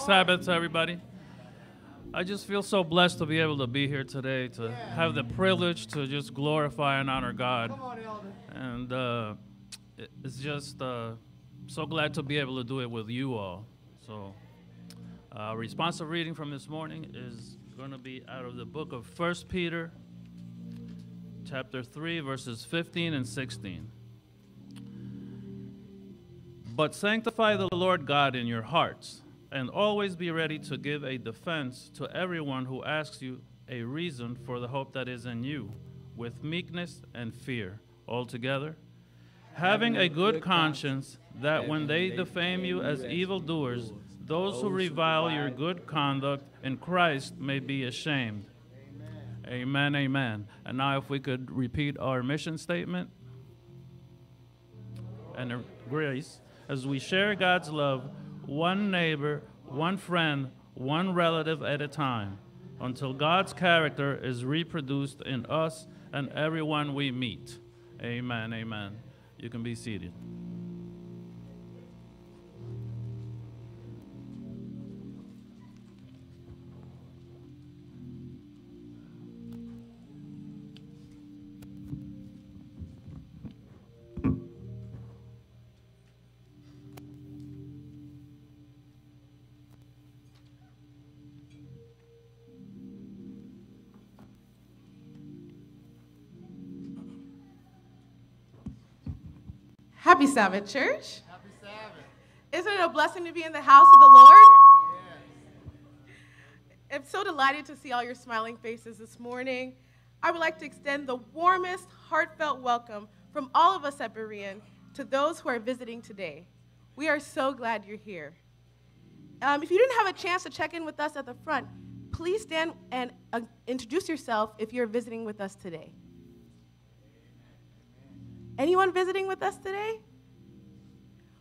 Sabbath to everybody. I just feel so blessed to be able to be here today, to have the privilege to just glorify and honor God. Come on, Elder. And uh, it's just uh, so glad to be able to do it with you all. So, uh, responsive reading from this morning is going to be out of the book of First Peter, chapter 3, verses 15 and 16. But sanctify the Lord God in your hearts, and always be ready to give a defense to everyone who asks you a reason for the hope that is in you, with meekness and fear, altogether. Having a good conscience, that when they defame you as evildoers, those who revile your good conduct in Christ may be ashamed. Amen, amen. And now, if we could repeat our mission statement and grace as we share God's love, one neighbor, one friend, one relative at a time, until God's character is reproduced in us and everyone we meet. Amen, amen. You can be seated. Happy Sabbath, church. Happy Sabbath. Isn't it a blessing to be in the house of the Lord? I'm so delighted to see all your smiling faces this morning. I would like to extend the warmest, heartfelt welcome from all of us at Berean to those who are visiting today. We are so glad you're here. Um, if you didn't have a chance to check in with us at the front, please stand and uh, introduce yourself if you're visiting with us today. Anyone visiting with us today?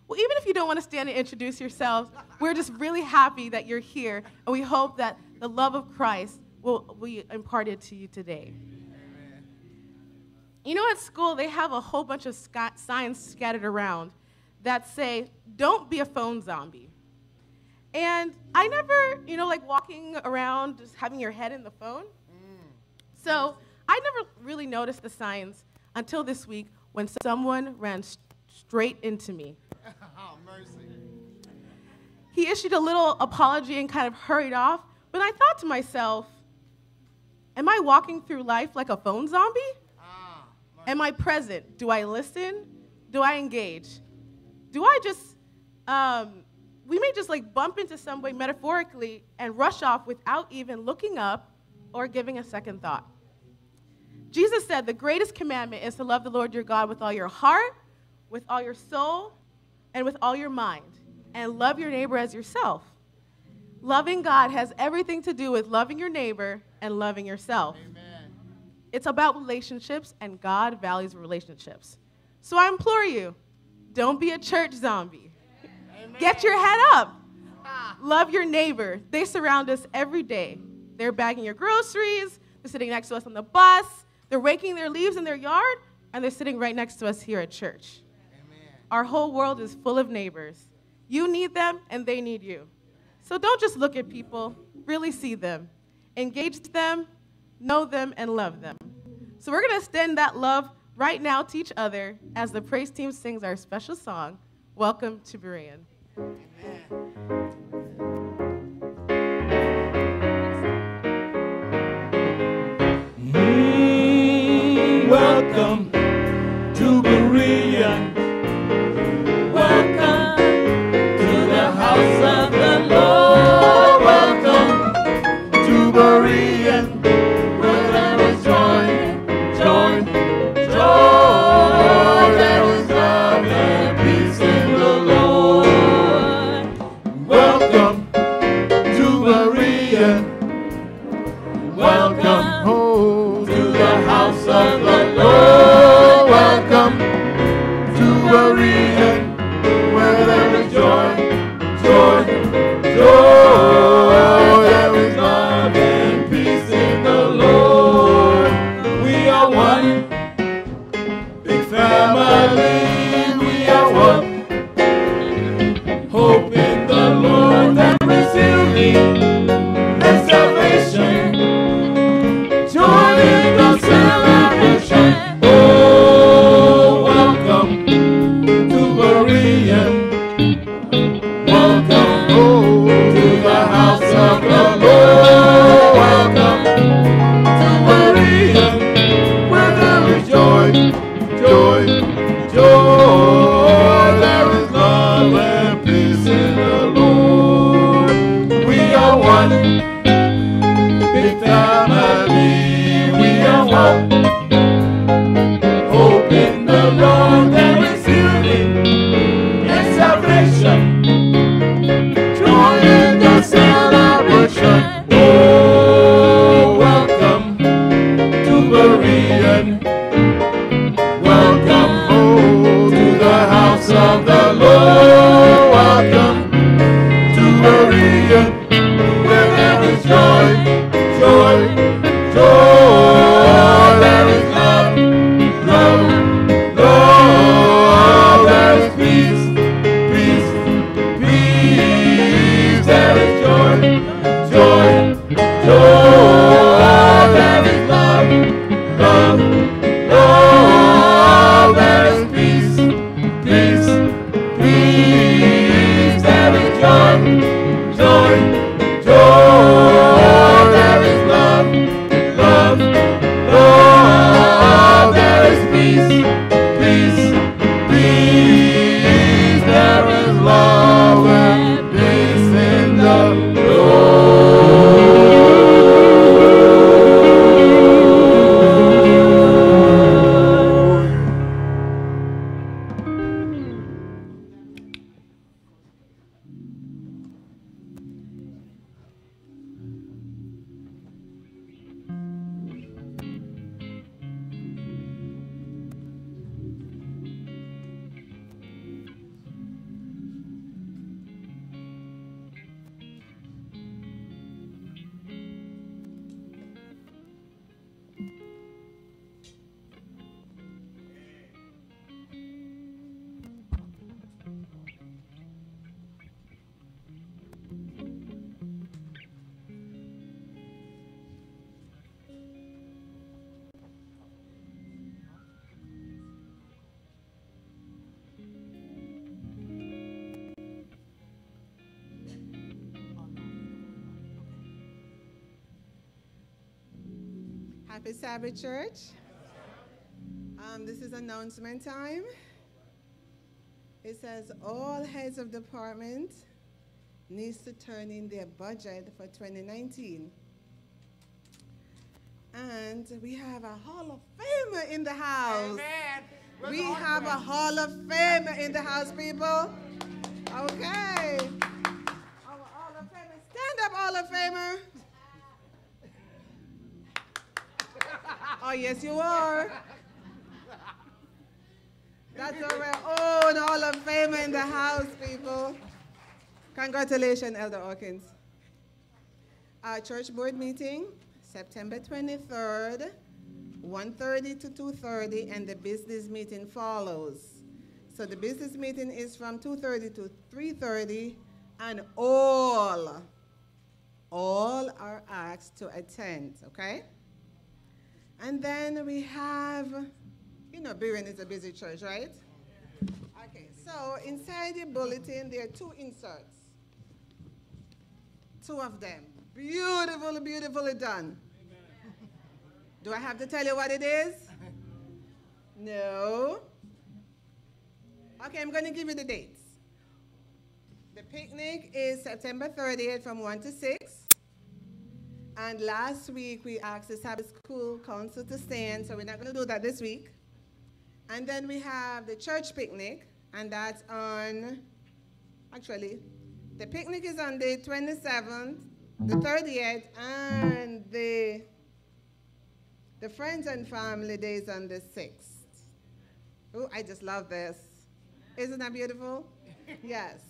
Well, even if you don't want to stand and introduce yourselves, we're just really happy that you're here, and we hope that the love of Christ will be imparted to you today. You know, at school, they have a whole bunch of signs scattered around that say, don't be a phone zombie. And I never, you know, like walking around just having your head in the phone. Mm. So I never really noticed the signs until this week when someone ran s- straight into me. Oh, mercy. He issued a little apology and kind of hurried off, but I thought to myself, am I walking through life like a phone zombie? Ah, Am I present? Do I listen? Do I engage? Do I just, um, we may just like bump into somebody metaphorically and rush off without even looking up or giving a second thought. Jesus said the greatest commandment is to love the Lord your God with all your heart, with all your soul, and with all your mind, and love your neighbor as yourself. Loving God has everything to do with loving your neighbor and loving yourself. amen. It's about relationships, and God values relationships. So I implore you don't be a church zombie. Get your head up. Love your neighbor. They surround us every day. They're bagging your groceries, they're sitting next to us on the bus, they're raking their leaves in their yard, and they're sitting right next to us here at church. Amen. Our whole world is full of neighbors. You need them, and they need you. So don't just look at people, really see them. Engage them, know them, and love them. So we're going to extend that love right now to each other as the praise team sings our special song, Welcome to Berean. Mm, Sabbath, church. Um, this is announcement time. It says all heads of department needs to turn in their budget for 2019. And we have a Hall of Famer in the house. Amen. We have a Hall of Famer in the house, people. Okay. Our Hall of Famer. Stand up, Hall of Famer. Oh, yes, you are. That's our own oh, Hall of Famer in the house, people. Congratulations, Elder Hawkins. Our church board meeting, September 23rd, 1.30 to 2.30, and the business meeting follows. So the business meeting is from 2.30 to 3.30, and all, all are asked to attend, okay? And then we have, you know, Berean is a busy church, right? Okay, so inside the bulletin, there are two inserts. Two of them. Beautifully, beautifully done. Do I have to tell you what it is? No. Okay, I'm going to give you the dates. The picnic is September 30th from 1 to 6. And last week we asked the Sabbath School Council to stand, so we're not going to do that this week. And then we have the church picnic, and that's on, actually, the picnic is on the 27th, the 30th, and the, the Friends and Family Day is on the 6th. Oh, I just love this. Isn't that beautiful? yes.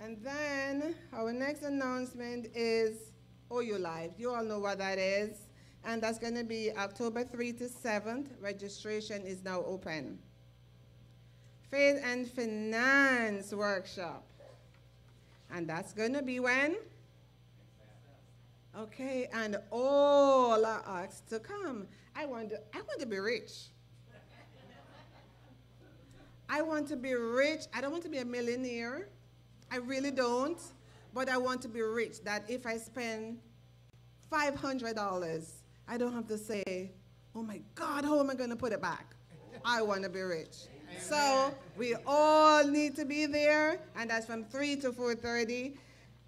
And then our next announcement is OU Live. You all know what that is. And that's going to be October 3 to 7th. Registration is now open. Faith and Finance Workshop. And that's going to be when? Okay, and all are asked to come. I want to, I want to be rich. I want to be rich. I don't want to be a millionaire. I really don't. But I want to be rich. That if I spend $500, I don't have to say, oh my God, how am I going to put it back? I want to be rich. So we all need to be there, and that's from 3 to 4.30.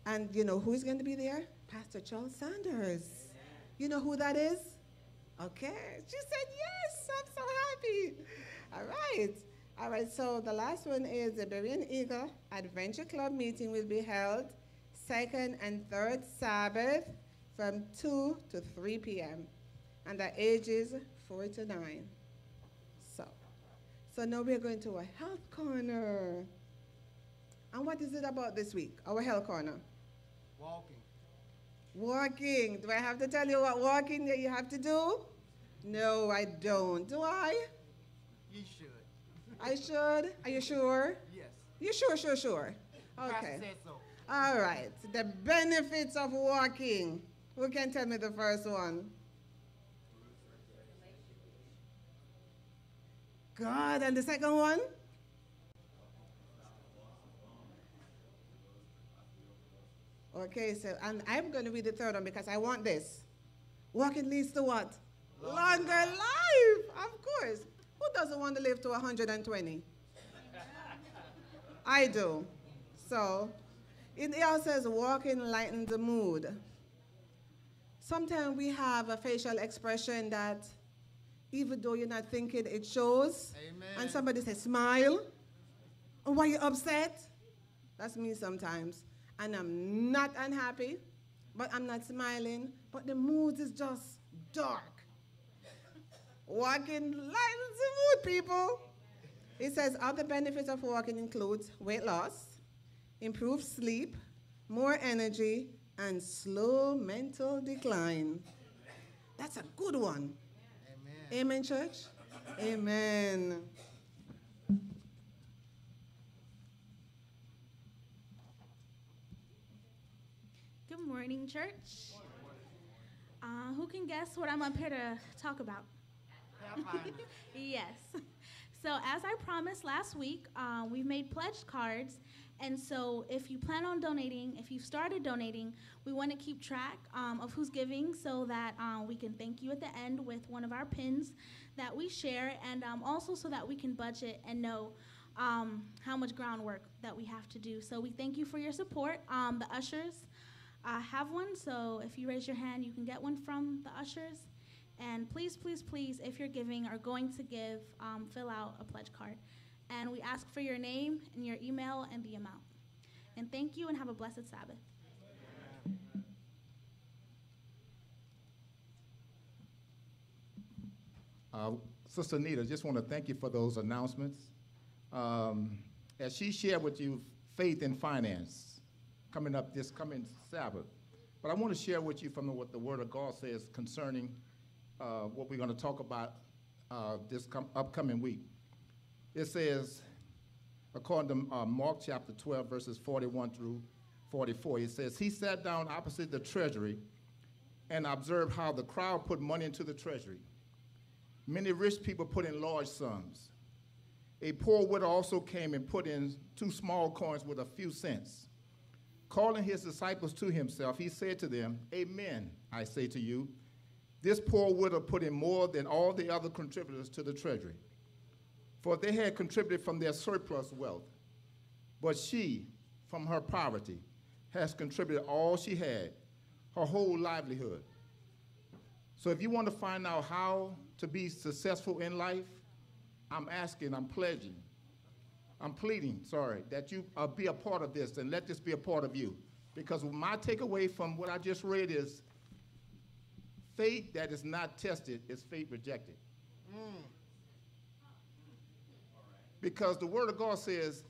And you know who's going to be there? Pastor Charles Sanders. You know who that is? Okay. She said, yes, I'm so happy. All right. All right, so the last one is the Berean Eagle Adventure Club meeting will be held second and third Sabbath from 2 to 3 p.m. and the ages 4 to 9. So, so now we're going to a health corner. And what is it about this week, our health corner? Walking. Walking. Do I have to tell you what walking that you have to do? No, I don't. Do I? I should. Are you sure? Yes. You sure, sure, sure. Okay. said so. All right. The benefits of walking. Who can tell me the first one? God. And the second one? Okay, so and I'm going to read the third one because I want this. Walking leads to what? Longer life, of course. Who doesn't want to live to 120? I do. So, it also says walking lightens the mood. Sometimes we have a facial expression that, even though you're not thinking, it shows. Amen. And somebody says, smile. And why you upset? That's me sometimes. And I'm not unhappy, but I'm not smiling, but the mood is just dark. Walking lightens the mood, people. It says other benefits of walking includes weight loss, improved sleep, more energy, and slow mental decline. That's a good one. Amen. Amen, church? Amen. Good morning, church. Uh, who can guess what I'm up here to talk about? Yes. So, as I promised last week, uh, we've made pledge cards. And so, if you plan on donating, if you've started donating, we want to keep track um, of who's giving so that uh, we can thank you at the end with one of our pins that we share, and um, also so that we can budget and know um, how much groundwork that we have to do. So, we thank you for your support. Um, the ushers uh, have one, so if you raise your hand, you can get one from the ushers. And please, please, please, if you're giving or going to give, um, fill out a pledge card. And we ask for your name and your email and the amount. And thank you and have a blessed Sabbath. Uh, Sister Nita, just want to thank you for those announcements. Um, as she shared with you faith and finance coming up this coming Sabbath, but I want to share with you from the, what the Word of God says concerning uh, what we're going to talk about uh, this com- upcoming week. It says, according to uh, Mark chapter 12, verses 41 through 44, it says, He sat down opposite the treasury and observed how the crowd put money into the treasury. Many rich people put in large sums. A poor widow also came and put in two small coins with a few cents. Calling his disciples to himself, he said to them, Amen, I say to you, this poor widow put in more than all the other contributors to the treasury, for they had contributed from their surplus wealth. But she, from her poverty, has contributed all she had, her whole livelihood. So if you want to find out how to be successful in life, I'm asking, I'm pledging, I'm pleading, sorry, that you uh, be a part of this and let this be a part of you. Because my takeaway from what I just read is faith that is not tested is faith rejected. Because the word of God says,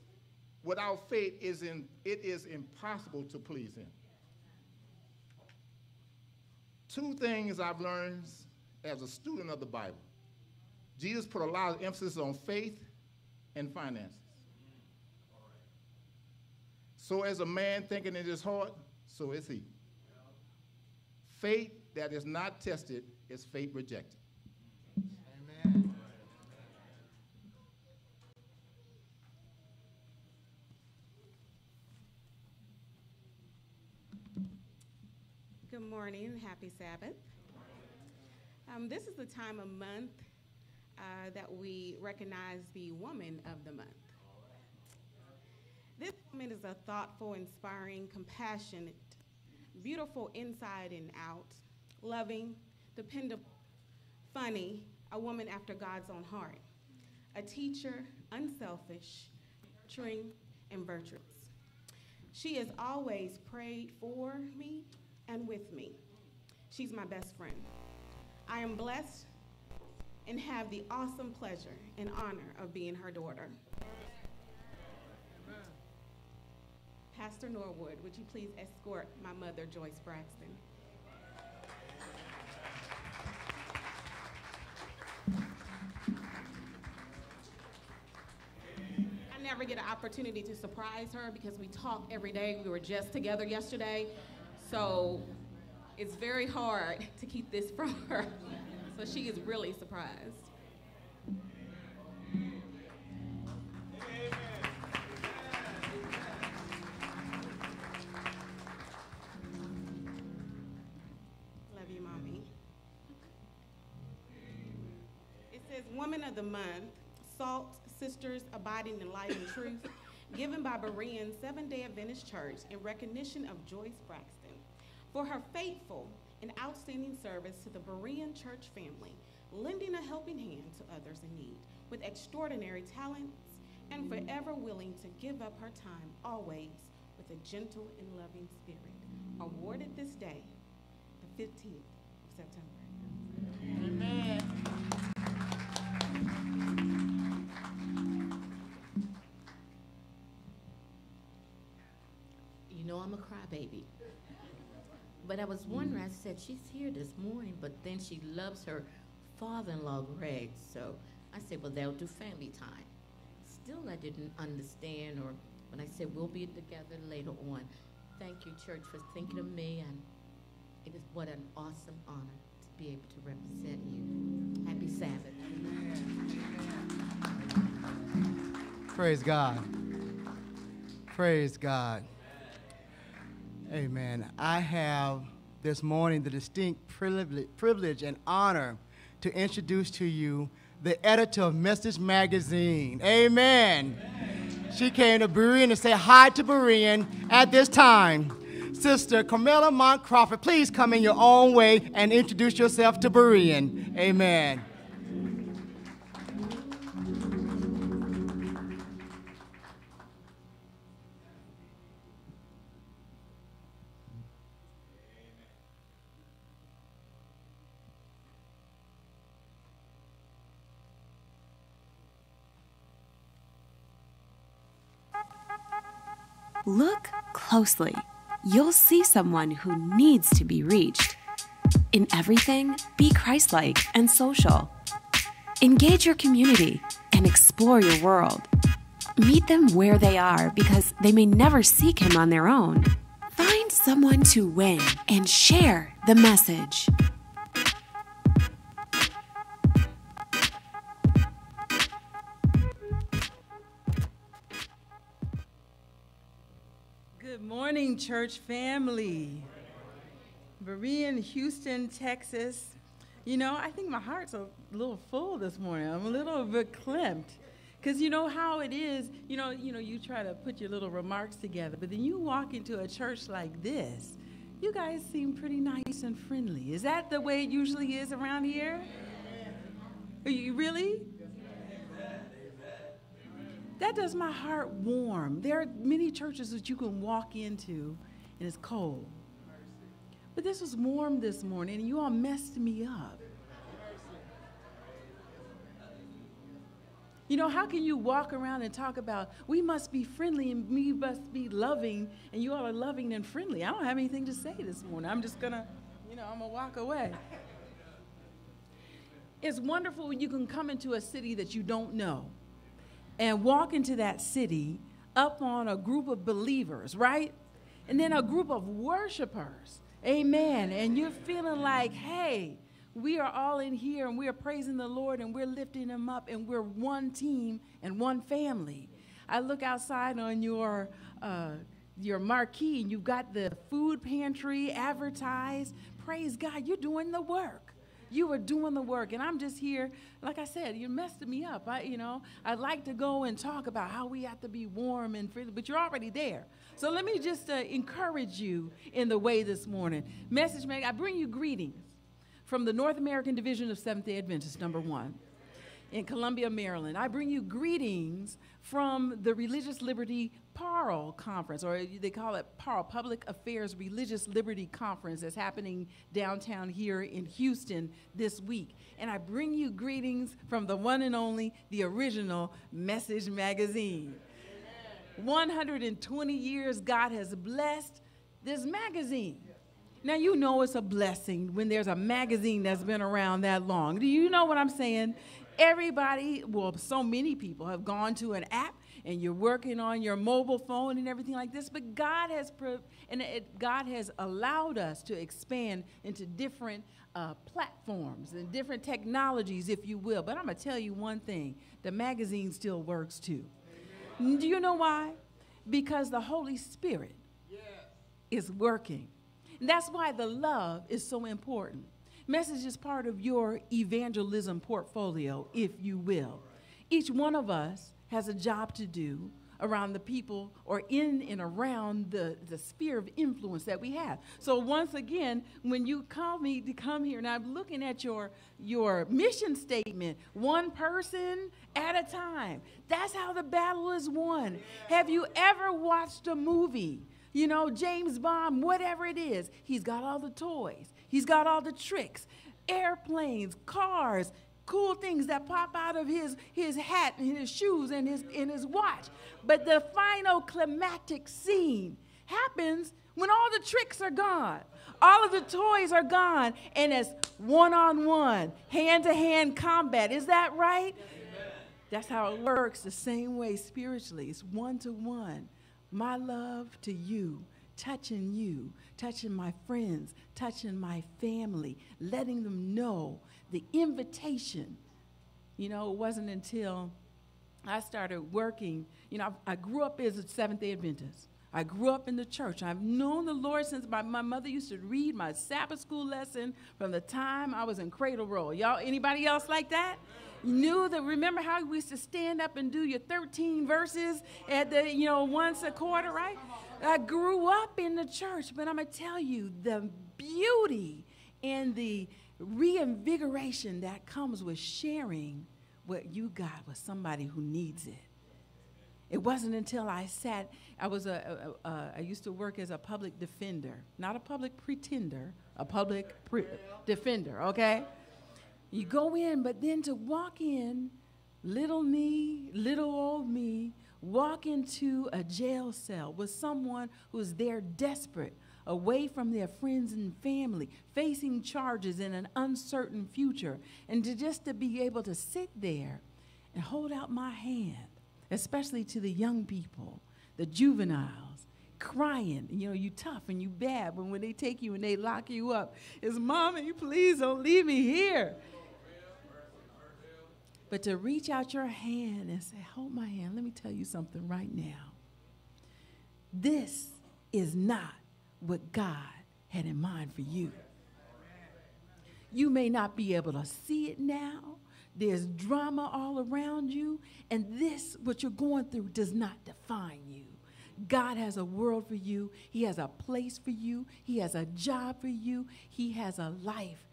without faith is in, it is impossible to please him. Two things I've learned as a student of the Bible. Jesus put a lot of emphasis on faith and finances. So as a man thinking in his heart, so is he. Faith that is not tested is faith rejected. Amen. Good morning, happy Sabbath. Um, this is the time of month uh, that we recognize the woman of the month. This woman is a thoughtful, inspiring, compassionate, beautiful inside and out, loving, dependable, funny, a woman after God's own heart, a teacher, unselfish, nurturing, and virtuous. She has always prayed for me and with me. She's my best friend. I am blessed and have the awesome pleasure and honor of being her daughter. Pastor Norwood, would you please escort my mother, Joyce Braxton? Never get an opportunity to surprise her because we talk every day. We were just together yesterday. So it's very hard to keep this from her. So she is really surprised. Love you, Mommy. It says Woman of the Month, Salt Sisters Abiding in Light and Truth, given by Berean Seventh day Adventist Church in recognition of Joyce Braxton for her faithful and outstanding service to the Berean church family, lending a helping hand to others in need with extraordinary talents and forever willing to give up her time always with a gentle and loving spirit. Awarded this day, the 15th of September. You know I'm a crybaby. But I was wondering, I mm. said, she's here this morning, but then she loves her father-in-law, Greg. So I said, well, they'll do family time. Still, I didn't understand, or when I said, we'll be together later on. Thank you, church, for thinking of me, and it is what an awesome honor to be able to represent you. Happy Sabbath. Praise God. Praise God. Amen. I have this morning the distinct privilege, and honor to introduce to you the editor of Message Magazine. Amen. She came to Berean to say hi to Berean at this time. Sister Carmela Monk Crawford, please come in your own way and introduce yourself to Berean. Amen. Look closely. You'll see someone who needs to be reached. In everything, be Christ like and social. Engage your community and explore your world. Meet them where they are because they may never seek Him on their own. Find someone to win and share the message. Morning, church family. Berean, Houston, Texas. You know, I think my heart's a little full this morning. I'm a little bit. Because you know how it is, you know, you know, you try to put your little remarks together, but then you walk into a church like this, you guys seem pretty nice and friendly. Is that the way it usually is around here? Are you really? That does my heart warm. There are many churches that you can walk into and it's cold. But this was warm this morning and you all messed me up. You know, how can you walk around and talk about we must be friendly and we must be loving, and you all are loving and friendly? I don't have anything to say this morning. I'm just gonna, you know, I'm gonna walk away. It's wonderful when you can come into a city that you don't know and walk into that city up on a group of believers, right? And then a group of worshipers. Amen. And you're feeling like, hey, we are all in here and we are praising the Lord and we're lifting him up and we're one team and one family. I look outside on your uh, your marquee and you've got the food pantry advertised. Praise God, you're doing the work. You are doing the work, and I'm just here. Like I said, you messed me up. I, you know, I'd like to go and talk about how we have to be warm and free, but you're already there. So let me just uh, encourage you in the way this morning. Message, make I bring you greetings from the North American Division of Seventh Day Adventists, number one in Columbia, Maryland. I bring you greetings from the Religious Liberty PARL Conference, or they call it PARL, Public Affairs Religious Liberty Conference, that's happening downtown here in Houston this week. And I bring you greetings from the one and only, the original Message Magazine. 120 years God has blessed this magazine. Now, you know it's a blessing when there's a magazine that's been around that long. Do you know what I'm saying? Everybody, well, so many people have gone to an app and you're working on your mobile phone and everything like this, but God has, and it, God has allowed us to expand into different uh, platforms and different technologies, if you will. But I'm to tell you one thing the magazine still works too. Amen. Do you know why? Because the Holy Spirit is working. And that's why the love is so important. Message is part of your evangelism portfolio, if you will. Each one of us has a job to do around the people or in and around the, the sphere of influence that we have. So once again, when you call me to come here, and I'm looking at your your mission statement, one person at a time. That's how the battle is won. Have you ever watched a movie? You know, James Bond, whatever it is, he's got all the toys. He's got all the tricks, airplanes, cars, cool things that pop out of his, his hat and his shoes and his, and his watch. But the final climactic scene happens when all the tricks are gone. All of the toys are gone, and it's one on one, hand to hand combat. Is that right? That's how it works the same way spiritually. It's one to one. My love to you touching you, touching my friends, touching my family, letting them know the invitation. You know, it wasn't until I started working, you know, I, I grew up as a Seventh day Adventist. I grew up in the church. I've known the Lord since my, my mother used to read my Sabbath school lesson from the time I was in cradle roll. Y'all, anybody else like that? You knew that remember how we used to stand up and do your 13 verses at the you know once a quarter right I grew up in the church, but I'm going to tell you the beauty and the reinvigoration that comes with sharing what you got with somebody who needs it. It wasn't until I sat, I was a, a, a I used to work as a public defender, not a public pretender, a public pre- defender, okay? You go in, but then to walk in, little me, little old me, walk into a jail cell with someone who's there desperate, away from their friends and family, facing charges in an uncertain future, and to just to be able to sit there and hold out my hand, especially to the young people, the juveniles, crying. You know, you tough and you bad, but when they take you and they lock you up, it's mommy, please don't leave me here. But to reach out your hand and say, Hold my hand, let me tell you something right now. This is not what God had in mind for you. You may not be able to see it now. There's drama all around you, and this, what you're going through, does not define you. God has a world for you. He has a place for you. He has a job for you. He has a life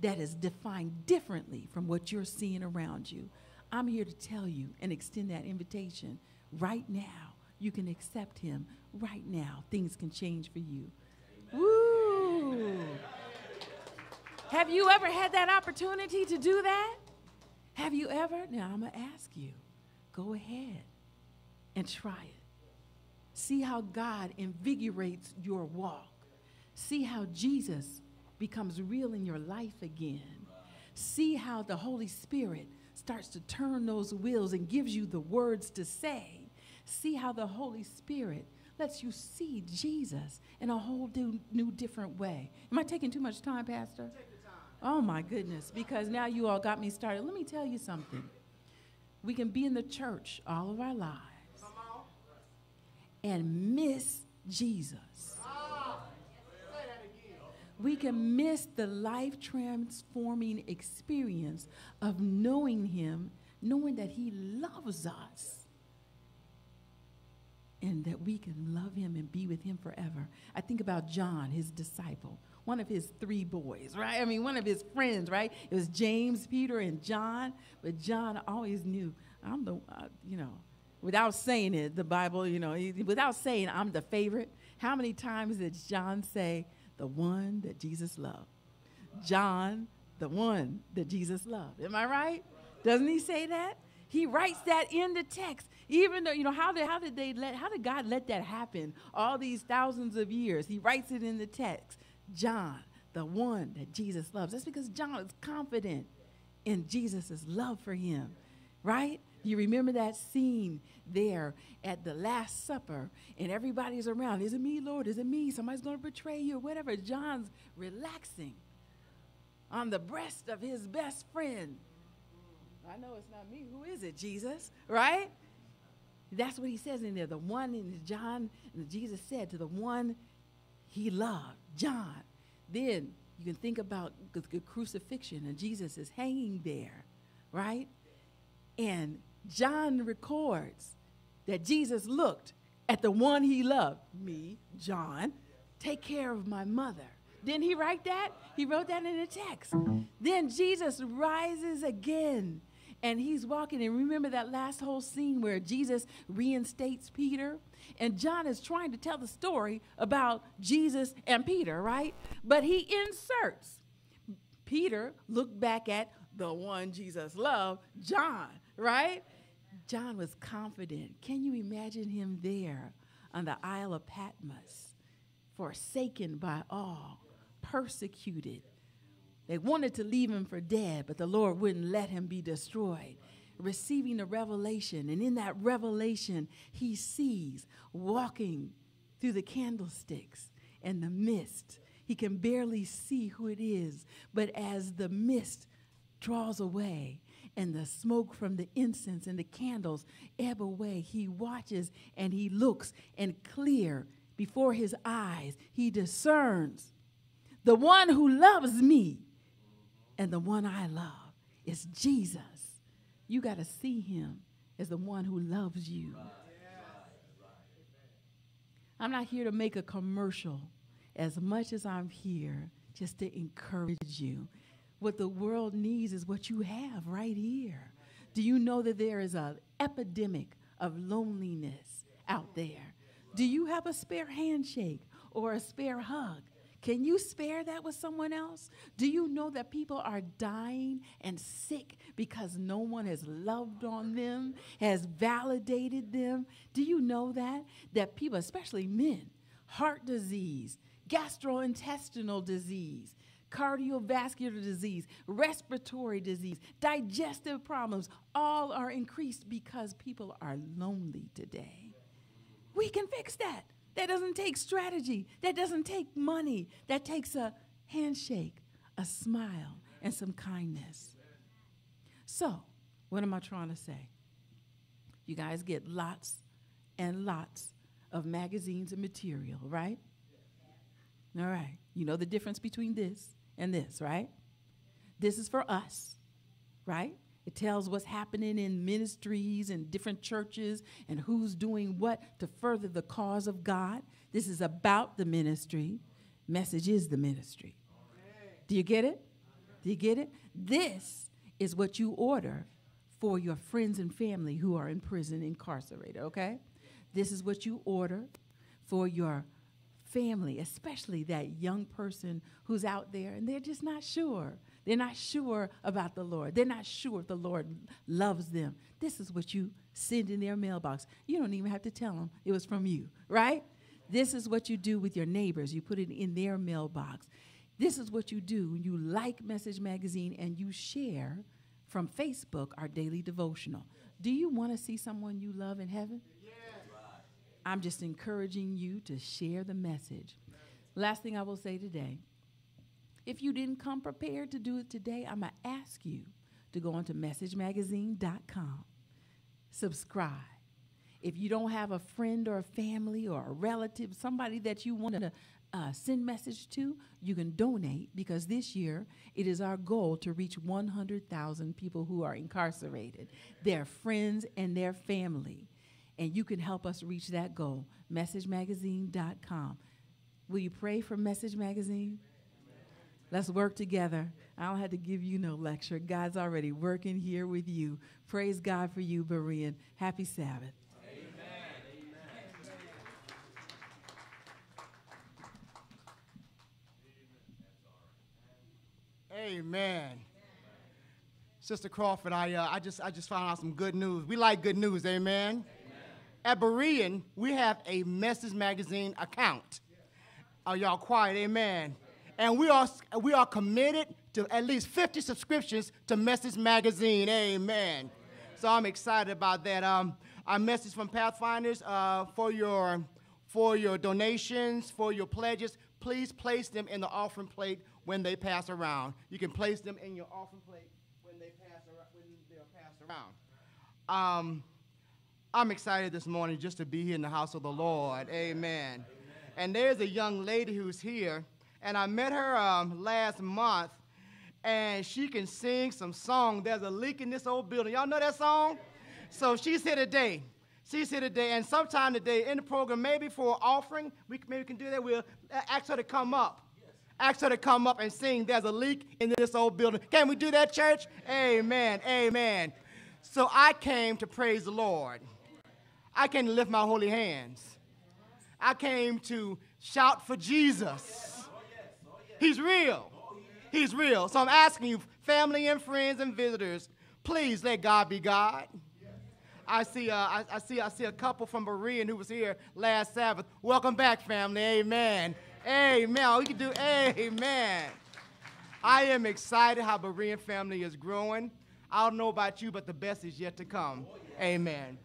that is defined differently from what you're seeing around you. I'm here to tell you and extend that invitation right now. You can accept him right now. Things can change for you. Woo! Have you ever had that opportunity to do that? Have you ever? Now I'm going to ask you. go ahead and try it. See how God invigorates your walk. See how Jesus becomes real in your life again. See how the Holy Spirit starts to turn those wheels and gives you the words to say. See how the Holy Spirit lets you see Jesus in a whole new, new different way. Am I taking too much time, Pastor? Oh my goodness, because now you all got me started. Let me tell you something. We can be in the church all of our lives and miss Jesus. We can miss the life transforming experience of knowing Him, knowing that He loves us and that we can love him and be with him forever. I think about John, his disciple, one of his three boys, right? I mean, one of his friends, right? It was James, Peter, and John, but John always knew, I'm the, uh, you know, without saying it, the Bible, you know, without saying I'm the favorite. How many times did John say, the one that Jesus loved? John, the one that Jesus loved. Am I right? Doesn't he say that? He writes that in the text. Even though, you know, how did, how did they let, how did God let that happen all these thousands of years? He writes it in the text. John, the one that Jesus loves. That's because John is confident in Jesus' love for him, right? You remember that scene there at the Last Supper, and everybody's around. Is it me, Lord? Is it me? Somebody's going to betray you whatever. John's relaxing on the breast of his best friend. I know it's not me. Who is it? Jesus, right? That's what he says in there. The one in John, Jesus said to the one he loved, John. Then you can think about the, crucifixion, and Jesus is hanging there, right? And John records that Jesus looked at the one he loved, me, John, take care of my mother. Didn't he write that? He wrote that in the text. Then Jesus rises again and he's walking. And remember that last whole scene where Jesus reinstates Peter? And John is trying to tell the story about Jesus and Peter, right? But he inserts Peter, look back at the one Jesus loved, John, right? John was confident. Can you imagine him there on the Isle of Patmos, forsaken by all, persecuted? They wanted to leave him for dead, but the Lord wouldn't let him be destroyed. Receiving the revelation, and in that revelation, he sees walking through the candlesticks and the mist. He can barely see who it is, but as the mist draws away and the smoke from the incense and the candles ebb away, he watches and he looks, and clear before his eyes, he discerns the one who loves me and the one I love is Jesus. You got to see him as the one who loves you. I'm not here to make a commercial as much as I'm here just to encourage you. What the world needs is what you have right here. Do you know that there is an epidemic of loneliness out there? Do you have a spare handshake or a spare hug? Can you spare that with someone else? Do you know that people are dying and sick because no one has loved on them, has validated them? Do you know that? That people, especially men, heart disease, gastrointestinal disease, cardiovascular disease, respiratory disease, digestive problems, all are increased because people are lonely today. We can fix that. That doesn't take strategy. That doesn't take money. That takes a handshake, a smile, and some kindness. So, what am I trying to say? You guys get lots and lots of magazines and material, right? All right. You know the difference between this and this, right? This is for us, right? It tells what's happening in ministries and different churches and who's doing what to further the cause of God. This is about the ministry. Message is the ministry. Do you get it? Do you get it? This is what you order for your friends and family who are in prison, incarcerated, okay? This is what you order for your family, especially that young person who's out there and they're just not sure They're not sure about the Lord. They're not sure if the Lord loves them. This is what you send in their mailbox. You don't even have to tell them it was from you, right? This is what you do with your neighbors. You put it in their mailbox. This is what you do when you like Message Magazine and you share from Facebook our daily devotional. Do you want to see someone you love in heaven? Yes. I'm just encouraging you to share the message. Last thing I will say today if you didn't come prepared to do it today, I'm going to ask you to go onto messagemagazine.com, subscribe. If you don't have a friend or a family or a relative, somebody that you want to uh, send message to, you can donate because this year it is our goal to reach 100,000 people who are incarcerated, their friends and their family. And you can help us reach that goal. MessageMagazine.com. Will you pray for Message Magazine? Let's work together. I don't have to give you no lecture. God's already working here with you. Praise God for you, Berean. Happy Sabbath. Amen. Amen. Amen. Sister Crawford, I, uh, I, just, I just found out some good news. We like good news, amen? amen. At Berean, we have a Message Magazine account. Are y'all quiet? Amen. And we are, we are committed to at least 50 subscriptions to Message Magazine. Amen. So I'm excited about that. Um, our message from Pathfinders uh, for, your, for your donations, for your pledges, please place them in the offering plate when they pass around. You can place them in your offering plate when they pass around. When they're passed around. Um, I'm excited this morning just to be here in the house of the Lord. Amen. Amen. And there's a young lady who's here, and I met her um, last month, and she can sing some song. There's a leak in this old building. Y'all know that song? So she's here today. She's here today, and sometime today in the program, maybe for an offering, we maybe can do that. We'll ask her to come up. Ask her to come up and sing. There's a leak in this old building. Can we do that, church? Amen. Amen. So I came to praise the Lord. I came to lift my holy hands. I came to shout for Jesus. He's real. He's real. So I'm asking you, family and friends and visitors, please let God be God. I see, uh, I, I, see, I see a couple from Berean who was here last Sabbath. Welcome back, family. Amen. Amen. We can do amen. I am excited how Berean family is growing. I don't know about you, but the best is yet to come. Amen.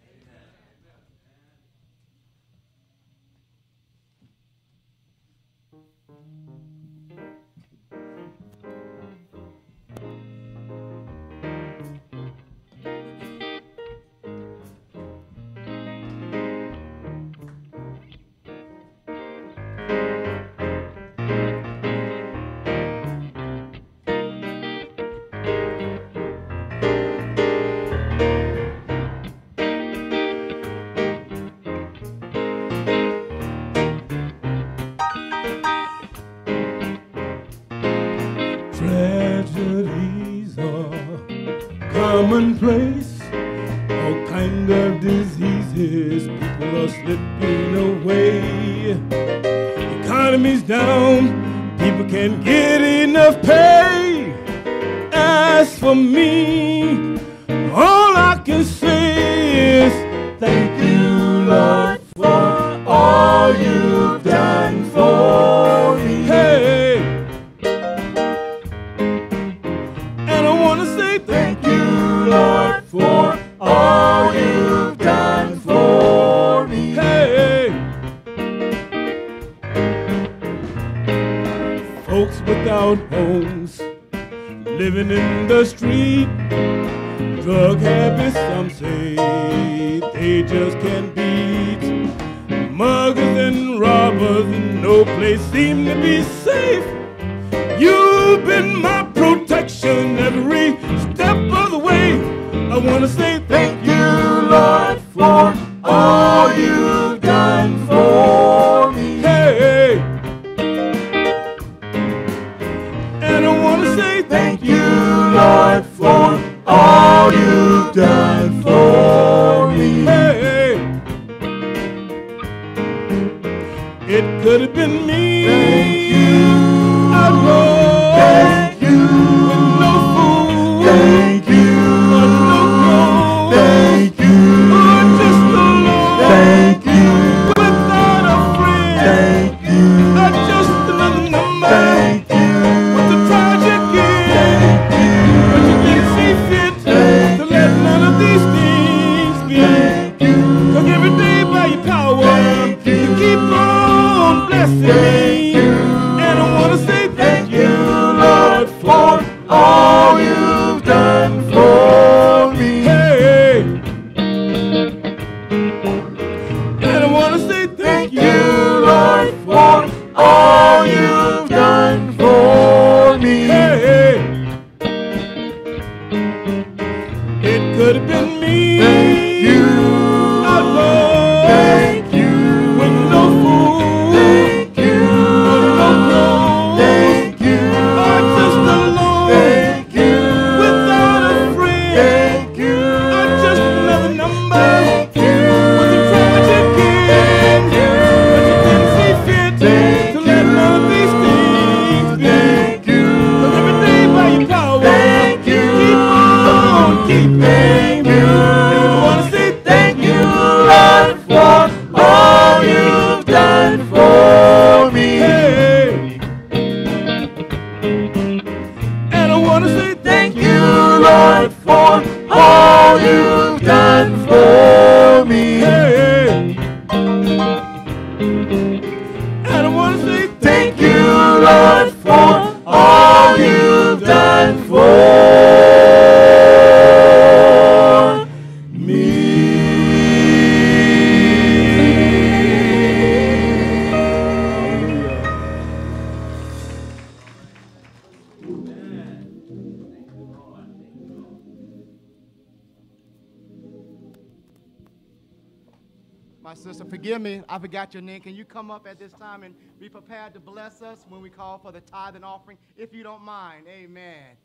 Your name. Can you come up at this time and be prepared to bless us when we call for the tithe and offering, if you don't mind? Amen.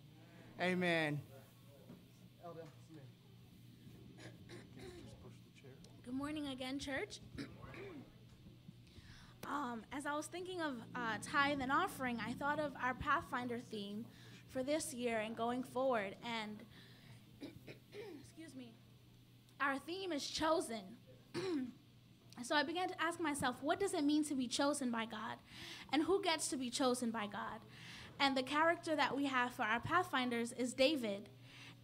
Amen. Elder Smith. Good morning again, church. um, as I was thinking of uh, tithe and offering, I thought of our Pathfinder theme for this year and going forward. And, excuse me, our theme is chosen. so I began to ask myself, what does it mean to be chosen by God? And who gets to be chosen by God? And the character that we have for our Pathfinders is David.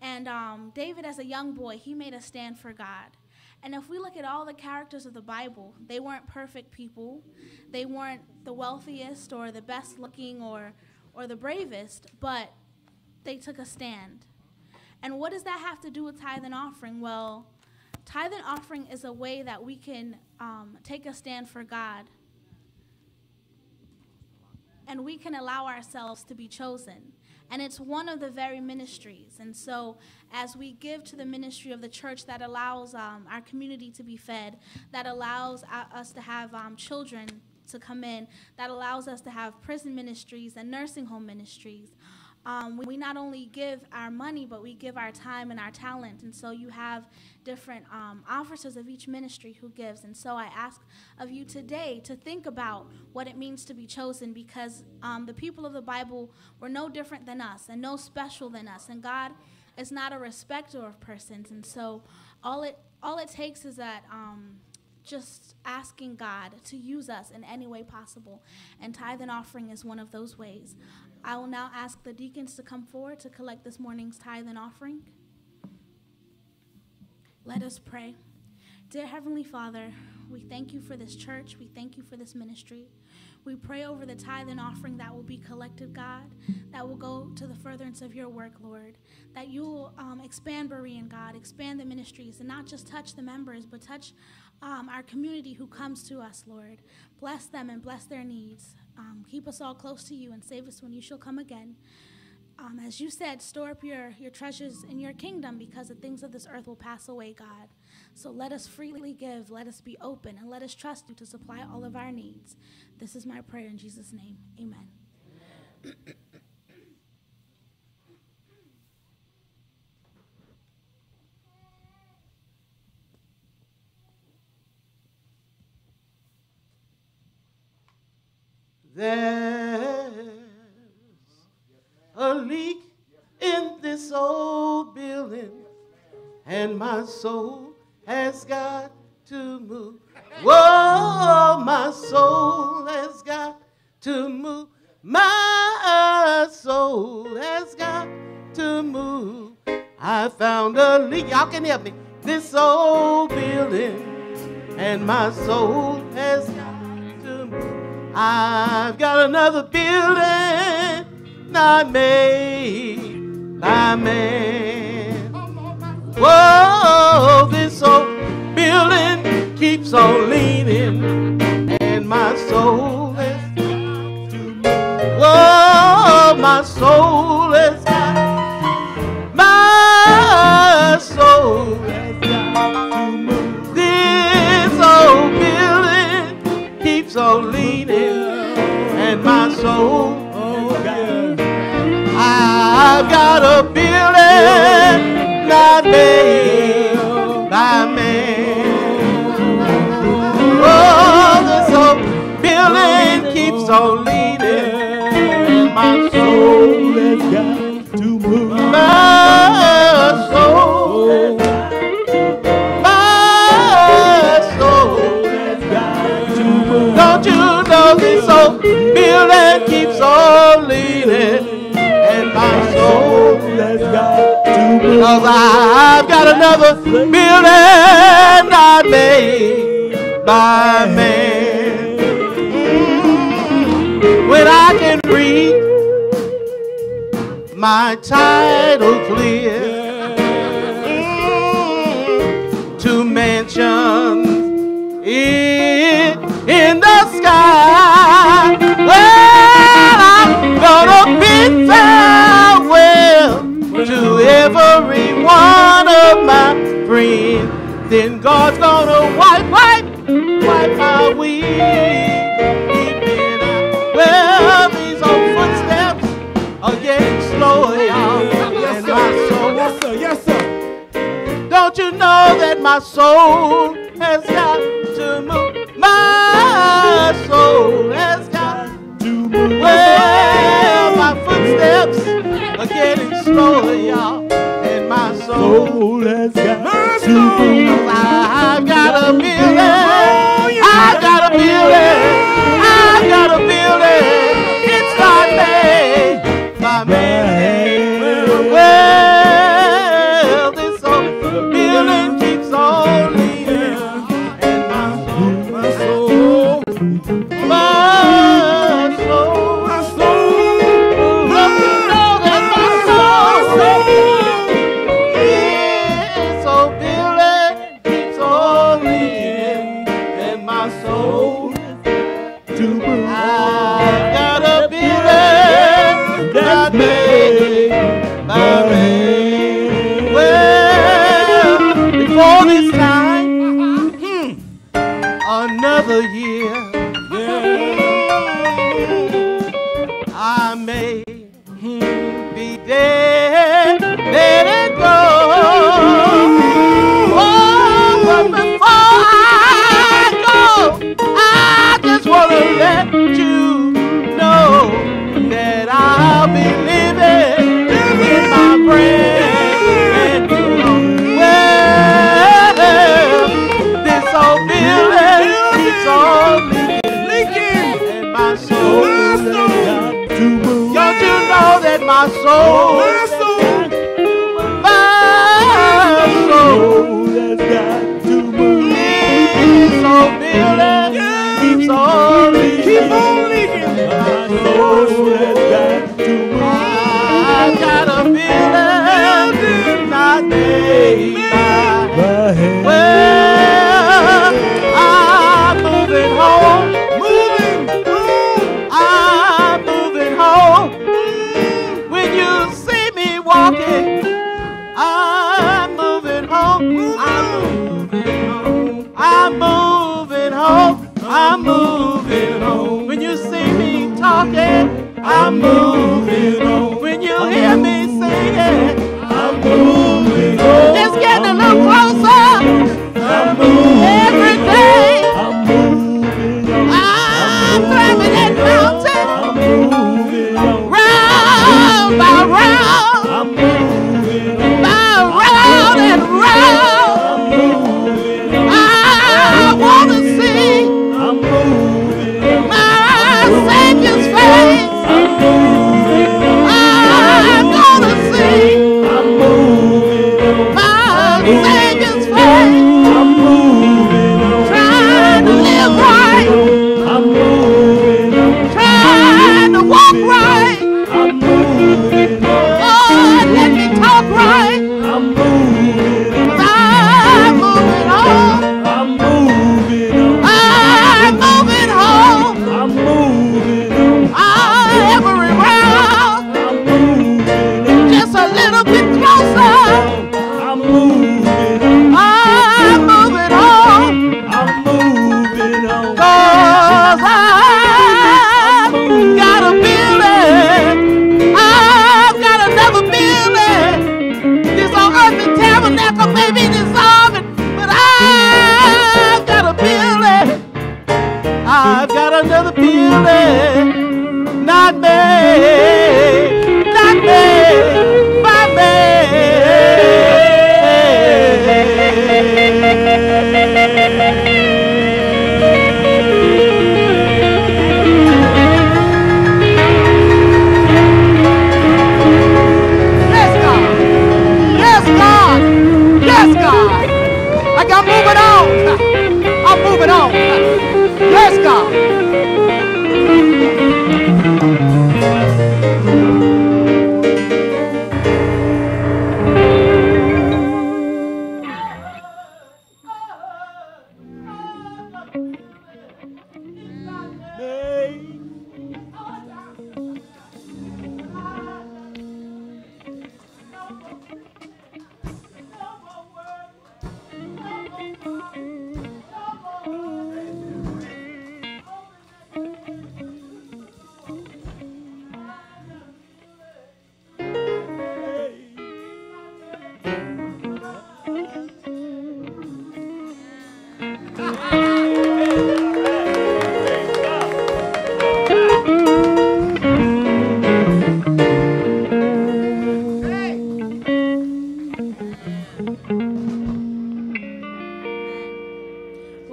And um, David, as a young boy, he made a stand for God. And if we look at all the characters of the Bible, they weren't perfect people. They weren't the wealthiest or the best looking or, or the bravest, but they took a stand. And what does that have to do with tithe and offering? Well, tithe and offering is a way that we can um, take a stand for God. And we can allow ourselves to be chosen. And it's one of the very ministries. And so, as we give to the ministry of the church that allows um, our community to be fed, that allows uh, us to have um, children to come in, that allows us to have prison ministries and nursing home ministries. Um, we not only give our money, but we give our time and our talent. And so you have different um, officers of each ministry who gives. And so I ask of you today to think about what it means to be chosen because um, the people of the Bible were no different than us and no special than us. And God is not a respecter of persons. And so all it, all it takes is that um, just asking God to use us in any way possible. And tithe and offering is one of those ways. I will now ask the deacons to come forward to collect this morning's tithe and offering. Let us pray. Dear Heavenly Father, we thank you for this church. We thank you for this ministry. We pray over the tithe and offering that will be collected, God, that will go to the furtherance of your work, Lord. That you will um, expand Berean, God, expand the ministries, and not just touch the members, but touch um, our community who comes to us, Lord. Bless them and bless their needs. Um, keep us all close to you and save us when you shall come again. Um, as you said, store up your, your treasures in your kingdom because the things of this earth will pass away, God. So let us freely give, let us be open, and let us trust you to supply all of our needs. This is my prayer in Jesus' name. Amen. There's a leak in this old building, and my soul has got to move. Whoa, my soul has got to move. My soul has got to move. I found a leak. Y'all can help me. This old building, and my soul I've got another building not made by man. Whoa, this old building keeps on leaning, and my soul move. Whoa, my soul has my soul. Oh, I've got a building not made by man. Oh, this old building keeps on leaning, and my soul has got to move. My soul, my soul has got to move. Don't you know this old leaning, and my soul has got to. Cause I've got another building not made by man. When I can read my title clear to mansions in, in the sky. Farewell to every one of my friends. Then God's gonna wipe, wipe, wipe my eye. Well, these old footsteps are getting slower, y'all. And my soul, yes, sir, yes, sir. Don't you know that my soul has got to move? My soul has got to move. Well, footsteps are getting slower, y'all. And my soul has got to move. I've got a know that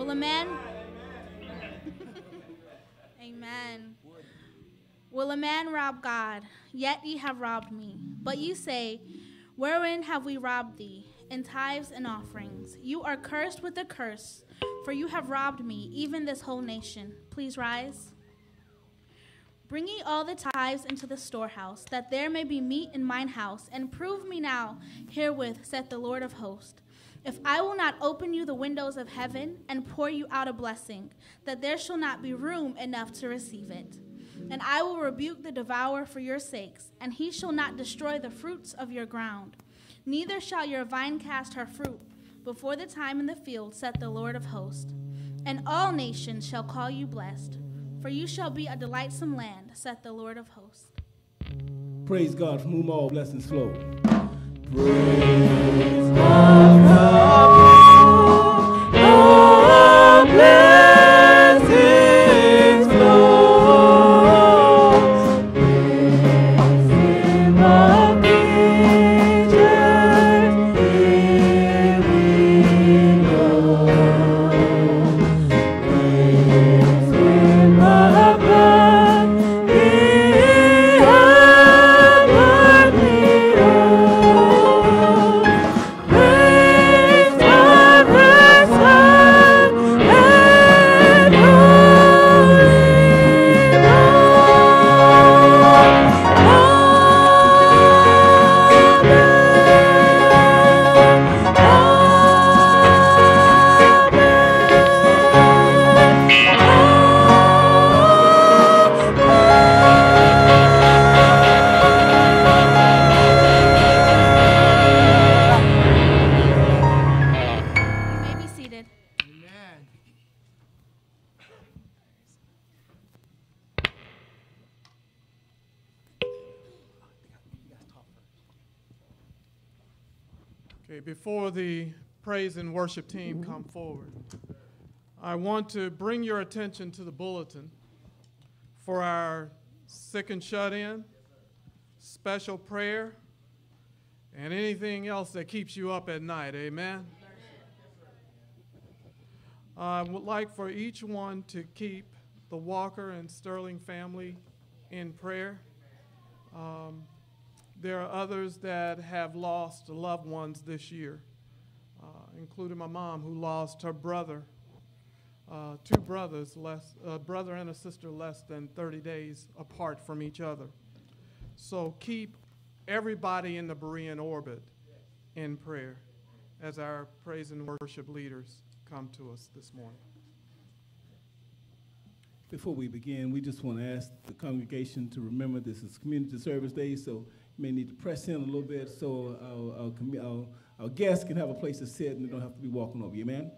Will a man? Amen. Will a man rob God? Yet ye have robbed me. But you say, Wherein have we robbed thee? In tithes and offerings. You are cursed with a curse, for you have robbed me, even this whole nation. Please rise. Bring ye all the tithes into the storehouse, that there may be meat in mine house, and prove me now herewith, saith the Lord of hosts. If I will not open you the windows of heaven and pour you out a blessing, that there shall not be room enough to receive it. And I will rebuke the devourer for your sakes, and he shall not destroy the fruits of your ground. Neither shall your vine cast her fruit before the time in the field, saith the Lord of hosts. And all nations shall call you blessed, for you shall be a delightsome land, saith the Lord of hosts. Praise God from whom all blessings flow. All praise and worship team come forward, I want to bring your attention to the bulletin for our sick and shut in, special prayer, and anything else that keeps you up at night. Amen. I would like for each one to keep the Walker and Sterling family in prayer. Um, there are others that have lost loved ones this year, including my mom, who lost her brother, uh, two brothers, less, a brother and a sister less than 30 days apart from each other. So keep everybody in the Berean orbit in prayer as our praise and worship leaders come to us this morning. Before we begin, we just want to ask the congregation to remember this is Community Service Day, so you may need to press in a little bit so our, our, our, our guests can have a place to sit and they don't have to be walking over you, amen?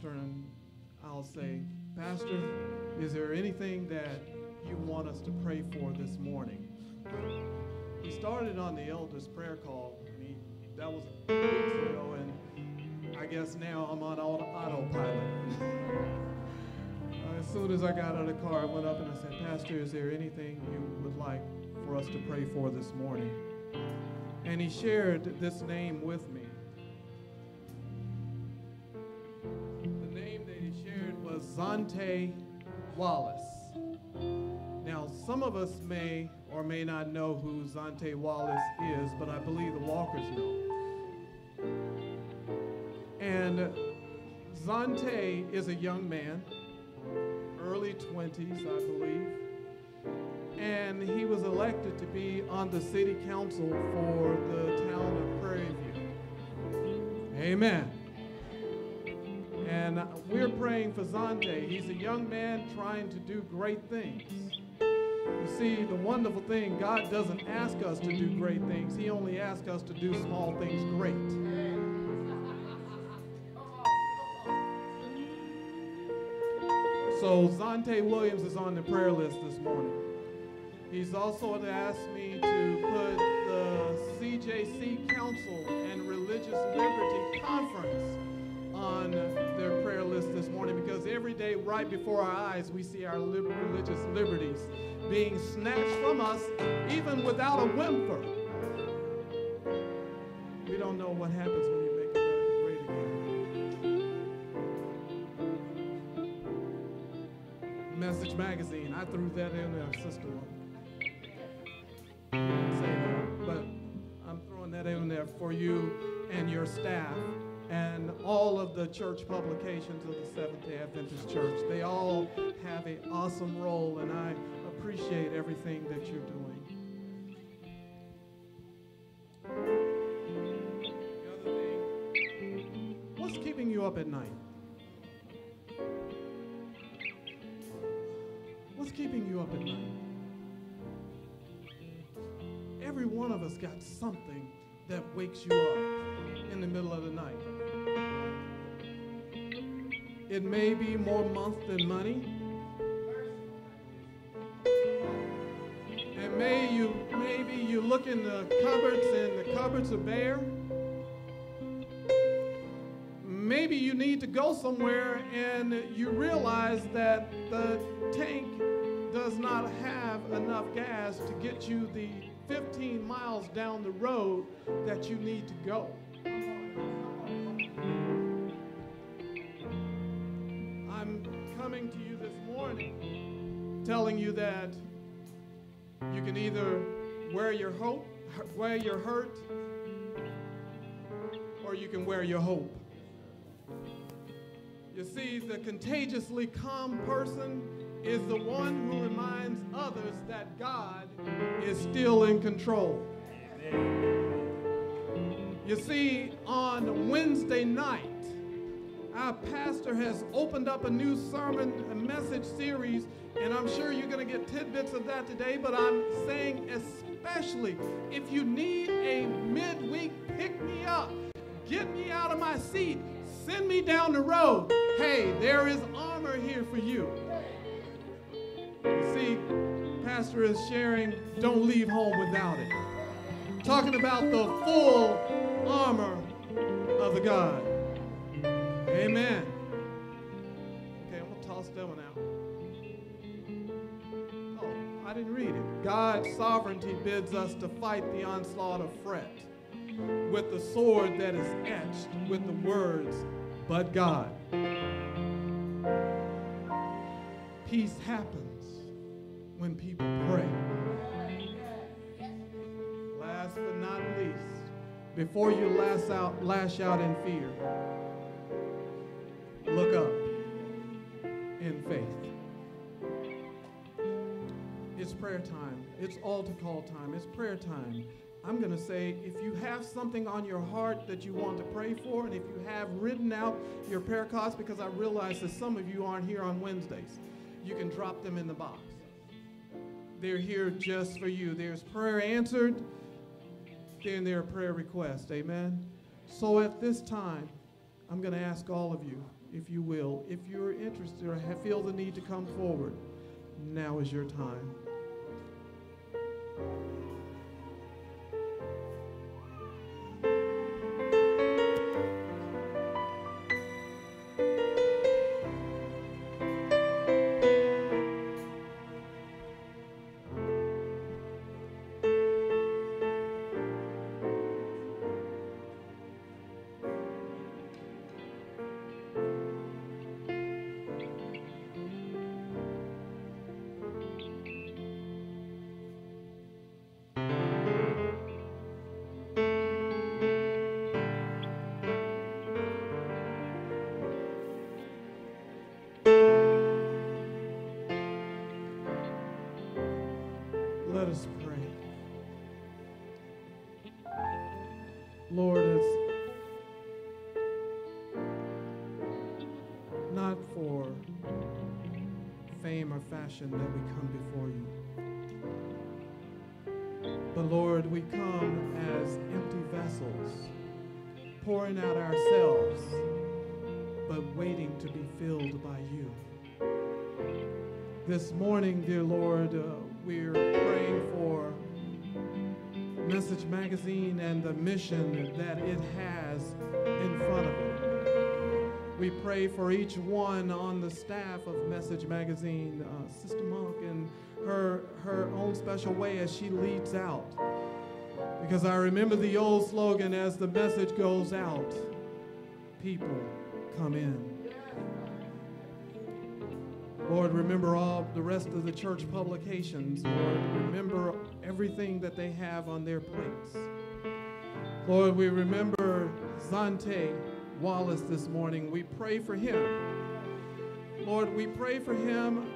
Pastor and I'll say, Pastor, is there anything that you want us to pray for this morning? He started on the elders prayer call, and he, that was weeks ago, and I guess now I'm on autopilot. Uh, as soon as I got out of the car, I went up and I said, Pastor, is there anything you would like for us to pray for this morning? And he shared this name with me. Zante Wallace. Now, some of us may or may not know who Zante Wallace is, but I believe the Walkers know. And Zante is a young man, early 20s, I believe, and he was elected to be on the city council for the town of Prairie View. Amen. And we're praying for Zante. He's a young man trying to do great things. You see, the wonderful thing, God doesn't ask us to do great things. He only asks us to do small things great. So Zante Williams is on the prayer list this morning. He's also asked me to put the CJC Council and Religious Liberty Conference on their prayer list this morning because every day, right before our eyes, we see our religious liberties being snatched from us, even without a whimper. We don't know what happens when you make America great again. Message Magazine, I threw that in there, Sister. Say that, but I'm throwing that in there for you and your staff and all of the church publications of the Seventh day Adventist Church. They all have an awesome role, and I appreciate everything that you're doing. Thing, what's keeping you up at night? What's keeping you up at night? Every one of us got something that wakes you up in the middle of the night. It may be more month than money. And may you maybe you look in the cupboards and the cupboards are bare. Maybe you need to go somewhere and you realize that the tank does not have enough gas to get you the 15 miles down the road that you need to go. Telling you that you can either wear your hope, wear your hurt, or you can wear your hope. You see, the contagiously calm person is the one who reminds others that God is still in control. You see, on Wednesday night, our pastor has opened up a new sermon, a message series, and I'm sure you're going to get tidbits of that today, but I'm saying especially if you need a midweek pick me up, get me out of my seat, send me down the road. Hey, there is armor here for you. You see, Pastor is sharing, don't leave home without it. Talking about the full armor of the God. Amen. I didn't read it. God's sovereignty bids us to fight the onslaught of fret with the sword that is etched with the words, but God. Peace happens when people pray. Last but not least, before you lash out, lash out in fear, look up in faith. It's prayer time. It's altar call time. It's prayer time. I'm going to say if you have something on your heart that you want to pray for, and if you have written out your prayer cards, because I realize that some of you aren't here on Wednesdays, you can drop them in the box. They're here just for you. There's prayer answered, then there are prayer requests. Amen. So at this time, I'm going to ask all of you, if you will, if you're interested or feel the need to come forward, now is your time. Thank you. That we come before you. But Lord, we come as empty vessels, pouring out ourselves, but waiting to be filled by you. This morning, dear Lord, uh, we're praying for Message Magazine and the mission that it has in front of it. We pray for each one on the staff of Message Magazine, uh, Sister Monk, in her, her own special way as she leads out. Because I remember the old slogan as the message goes out, people come in. Lord, remember all the rest of the church publications. Lord, remember everything that they have on their plates. Lord, we remember Zante Wallace this morning. We pray for him. Lord, we pray for him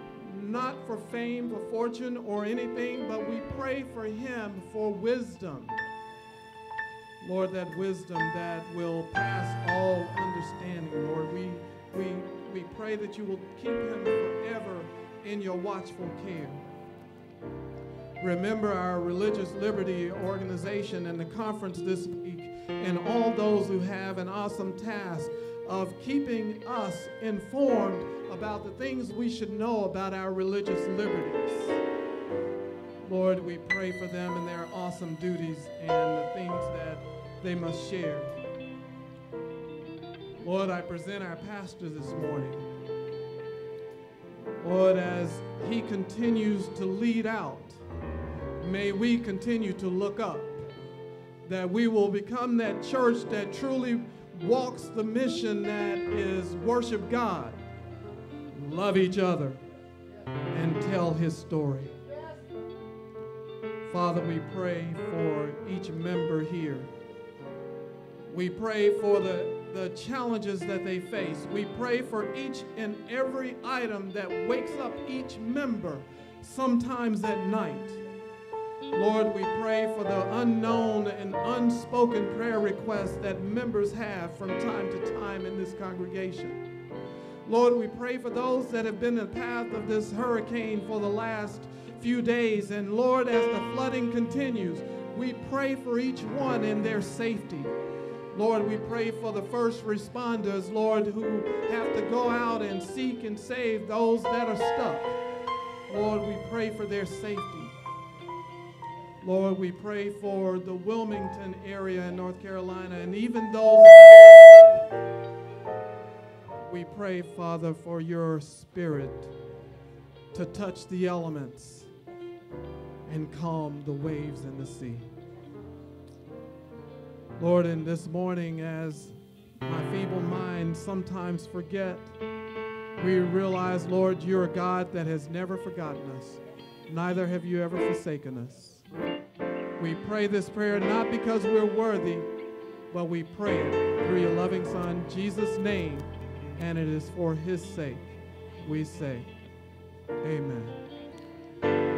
not for fame, for fortune, or anything, but we pray for him for wisdom. Lord, that wisdom that will pass all understanding, Lord. We, we, we pray that you will keep him forever in your watchful care. Remember our Religious Liberty Organization and the conference this and all those who have an awesome task of keeping us informed about the things we should know about our religious liberties. Lord, we pray for them and their awesome duties and the things that they must share. Lord, I present our pastor this morning. Lord, as he continues to lead out, may we continue to look up, that we will become that church that truly walks the mission that is worship God, love each other, and tell his story. Father, we pray for each member here. We pray for the, the challenges that they face. We pray for each and every item that wakes up each member sometimes at night. Lord, we pray for the unknown and unspoken prayer requests that members have from time to time in this congregation. Lord, we pray for those that have been in the path of this hurricane for the last few days. And Lord, as the flooding continues, we pray for each one in their safety. Lord, we pray for the first responders, Lord, who have to go out and seek and save those that are stuck. Lord, we pray for their safety. Lord, we pray for the Wilmington area in North Carolina and even those. We pray, Father, for your spirit to touch the elements and calm the waves in the sea. Lord, in this morning, as my feeble mind sometimes forget, we realize, Lord, you're a God that has never forgotten us. Neither have you ever forsaken us. We pray this prayer not because we're worthy, but we pray it through your loving Son, Jesus' name, and it is for his sake we say, Amen.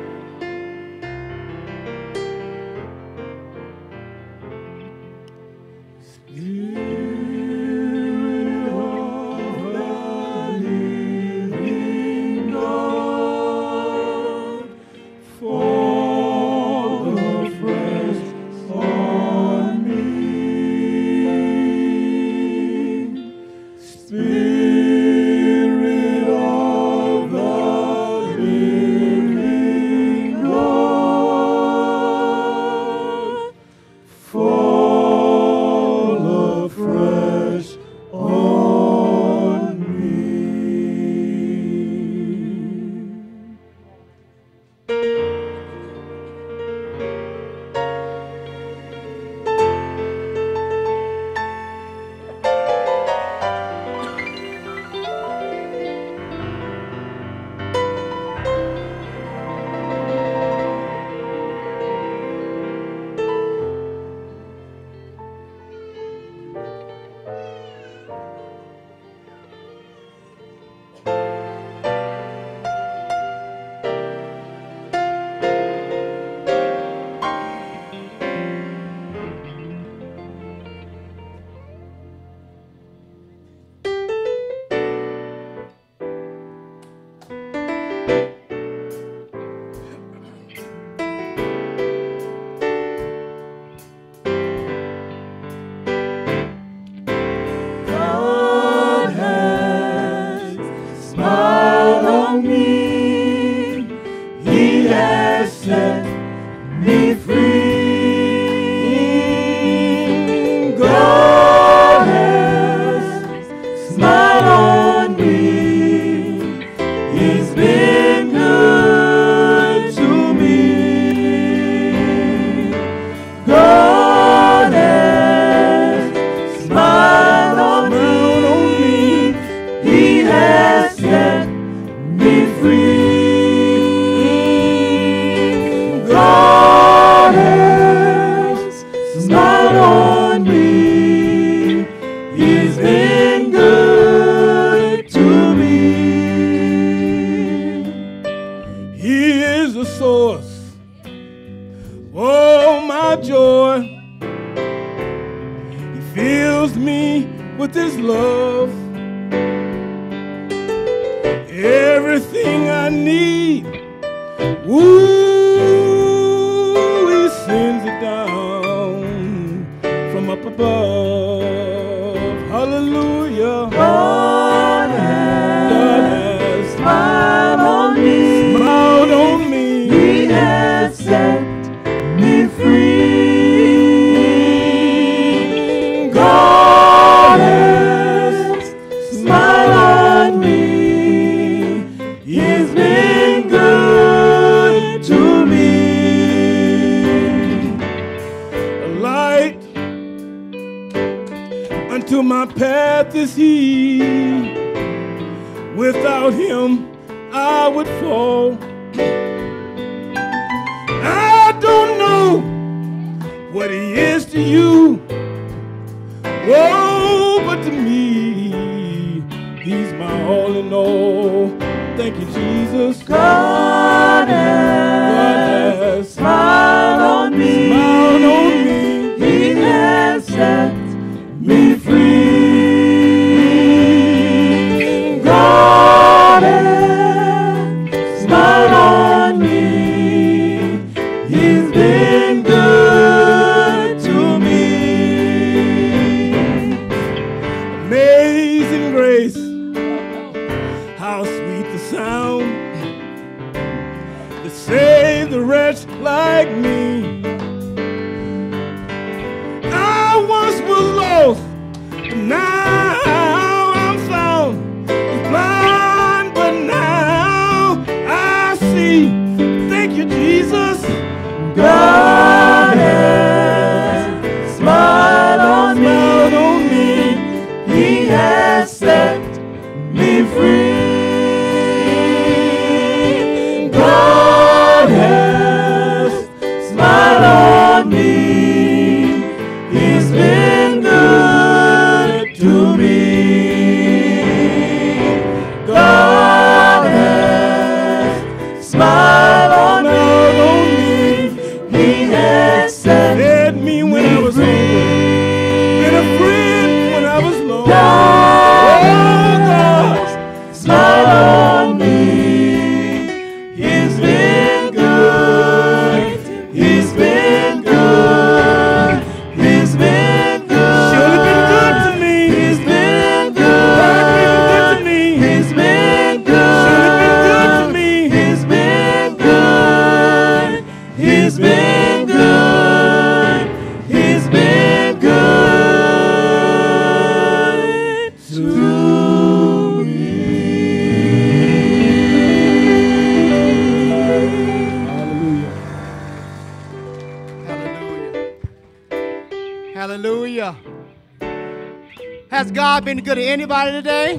Anybody today?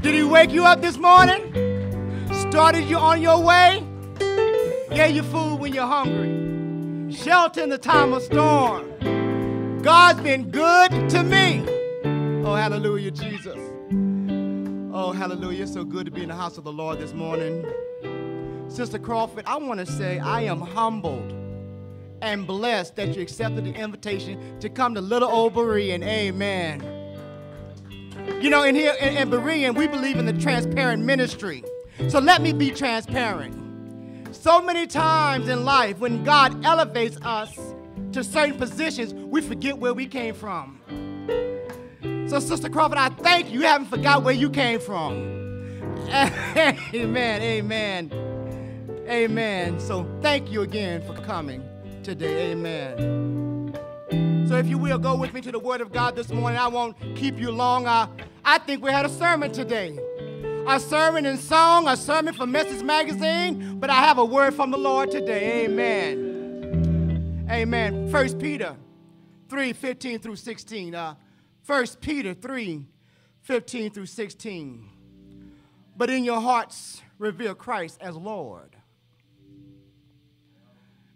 Did He wake you up this morning? Started you on your way? Gave you food when you're hungry? Shelter in the time of storm? God's been good to me. Oh, hallelujah, Jesus. Oh, hallelujah. It's so good to be in the house of the Lord this morning. Sister Crawford, I want to say I am humbled and blessed that you accepted the invitation to come to Little Old Berean. Amen. You know, in here in, in Berean, we believe in the transparent ministry. So let me be transparent. So many times in life, when God elevates us to certain positions, we forget where we came from. So, Sister Crawford, I thank you. You haven't forgot where you came from. amen, amen, amen. So, thank you again for coming today. Amen. So, if you will, go with me to the Word of God this morning. I won't keep you long. I, I think we had a sermon today. A sermon and song, a sermon from Message Magazine, but I have a word from the Lord today. Amen. Amen. First Peter 3 15 through 16. Uh, 1 Peter 3 15 through 16. But in your hearts, reveal Christ as Lord.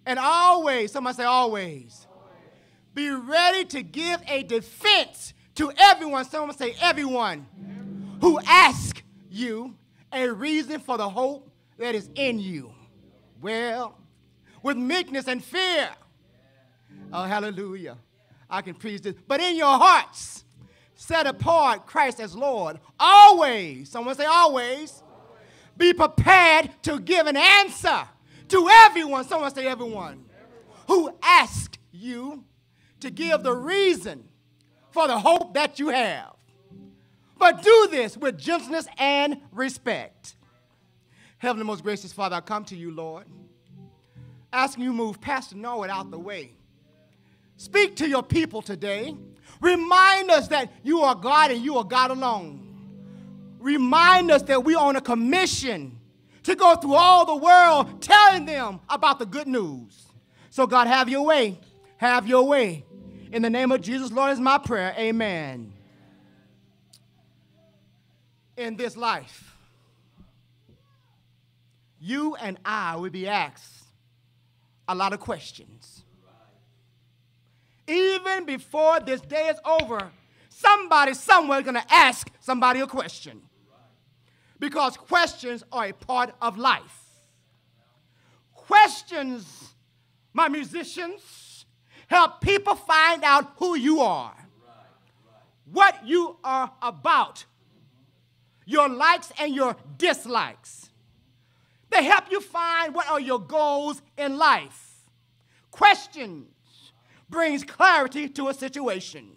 And always, somebody say always, be ready to give a defense to everyone, someone say everyone, who ask you a reason for the hope that is in you. Well, with meekness and fear. Oh, hallelujah. I can preach this. But in your hearts, set apart Christ as Lord. Always, someone say always, be prepared to give an answer to everyone, someone say everyone, who ask you to give the reason for the hope that you have. But do this with gentleness and respect. Heavenly, most gracious Father, I come to you, Lord, asking you move Pastor Norwood out the way. Speak to your people today. Remind us that you are God and you are God alone. Remind us that we are on a commission to go through all the world telling them about the good news. So, God, have your way. Have your way. In the name of Jesus, Lord, is my prayer. Amen. In this life, you and I will be asked a lot of questions. Even before this day is over, somebody somewhere is going to ask somebody a question. Because questions are a part of life. Questions, my musicians, help people find out who you are, what you are about, your likes and your dislikes. They help you find what are your goals in life. Questions brings clarity to a situation.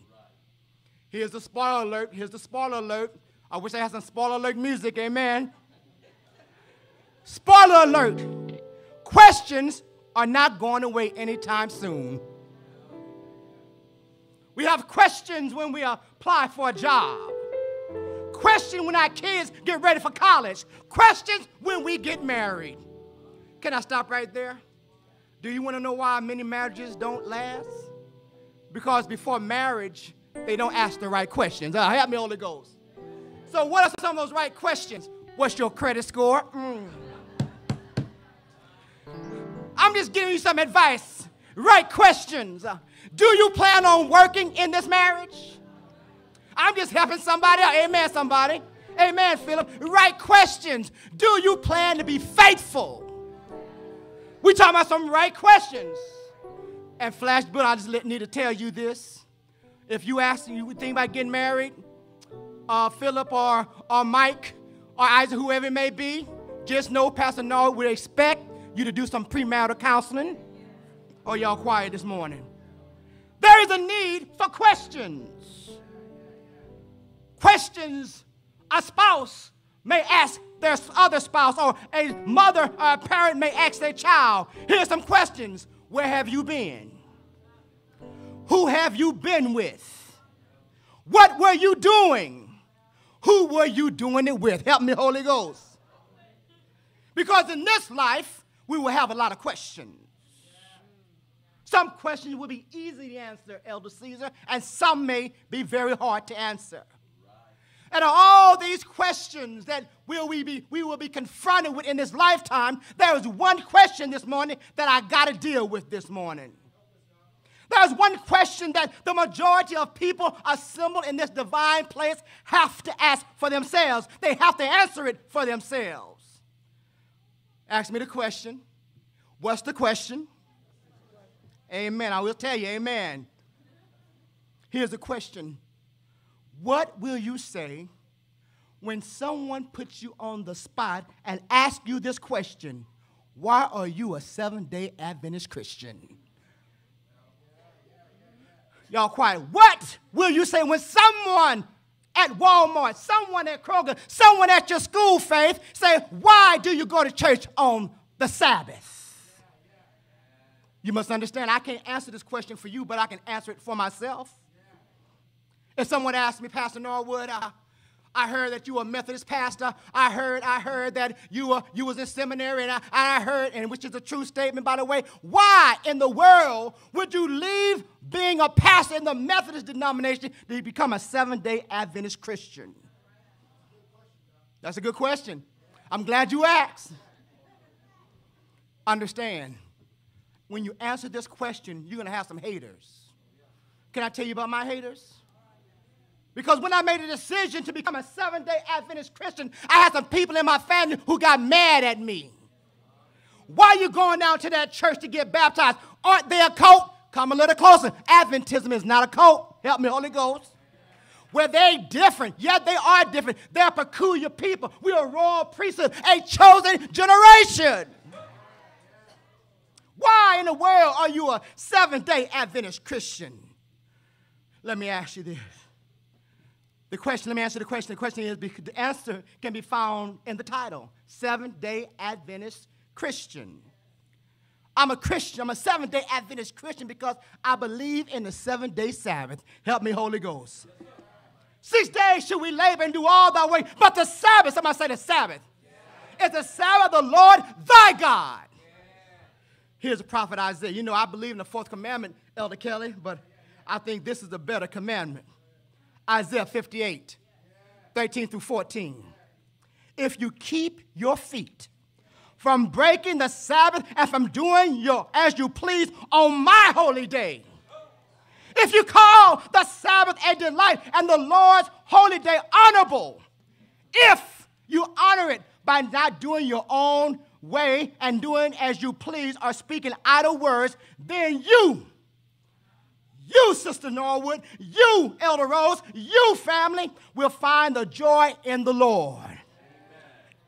Here's the spoiler alert. Here's the spoiler alert. I wish I had some spoiler alert music, amen. Spoiler alert. Questions are not going away anytime soon. We have questions when we apply for a job. Questions when our kids get ready for college. Questions when we get married. Can I stop right there? Do you want to know why many marriages don't last? Because before marriage, they don't ask the right questions. Uh, help me, Holy Ghost. So, what are some of those right questions? What's your credit score? Mm. I'm just giving you some advice. Right questions. Do you plan on working in this marriage? I'm just helping somebody out. Amen, somebody. Amen, Philip. Right questions. Do you plan to be faithful? We talking about some right questions. And Flash but I just need to tell you this. If you ask, you think about getting married, uh, Philip or, or Mike or Isaac, whoever it may be, just know Pastor Noah would expect you to do some premarital counseling. Or y'all quiet this morning. There is a need for questions. Questions a spouse may ask their other spouse, or a mother or a parent may ask their child. Here's some questions Where have you been? Who have you been with? What were you doing? Who were you doing it with? Help me, Holy Ghost. Because in this life, we will have a lot of questions. Some questions will be easy to answer, Elder Caesar, and some may be very hard to answer. And all these questions that will we, be, we will be confronted with in this lifetime, there is one question this morning that I got to deal with this morning. There's one question that the majority of people assembled in this divine place have to ask for themselves. They have to answer it for themselves. Ask me the question. What's the question? Amen. I will tell you, amen. Here's the question what will you say when someone puts you on the spot and asks you this question Why are you a seven day Adventist Christian? Y'all quiet. What will you say when someone at Walmart, someone at Kroger, someone at your school, faith, say, Why do you go to church on the Sabbath? You must understand, I can't answer this question for you, but I can answer it for myself. If someone asked me, Pastor Norwood, I, I heard that you were a Methodist pastor. I heard, I heard that you were you was in seminary, and I, I heard, and which is a true statement, by the way. Why in the world would you leave being a pastor in the Methodist denomination to become a seven-day Adventist Christian? That's a good question. I'm glad you asked. Understand, when you answer this question, you're gonna have some haters. Can I tell you about my haters? Because when I made a decision to become a seven day Adventist Christian, I had some people in my family who got mad at me. Why are you going down to that church to get baptized? Aren't they a cult? Come a little closer. Adventism is not a cult. Help me, Holy Ghost. Where they different. Yeah, they are different. They're peculiar people. We are royal priesthood, a chosen generation. Why in the world are you a seventh day Adventist Christian? Let me ask you this. The question, let me answer the question. The question is the answer can be found in the title Seventh day Adventist Christian. I'm a Christian. I'm a seventh day Adventist Christian because I believe in the seventh day Sabbath. Help me, Holy Ghost. Six days should we labor and do all thy way, but the Sabbath, somebody say the Sabbath, is the Sabbath of the Lord thy God. Here's a prophet Isaiah. You know, I believe in the fourth commandment, Elder Kelly, but I think this is a better commandment. Isaiah 58, 13 through 14. If you keep your feet from breaking the Sabbath and from doing your as you please on my holy day, if you call the Sabbath a delight and the Lord's holy day honorable, if you honor it by not doing your own way and doing as you please or speaking idle words, then you you, Sister Norwood, you, Elder Rose, you, family, will find the joy in the Lord. Amen.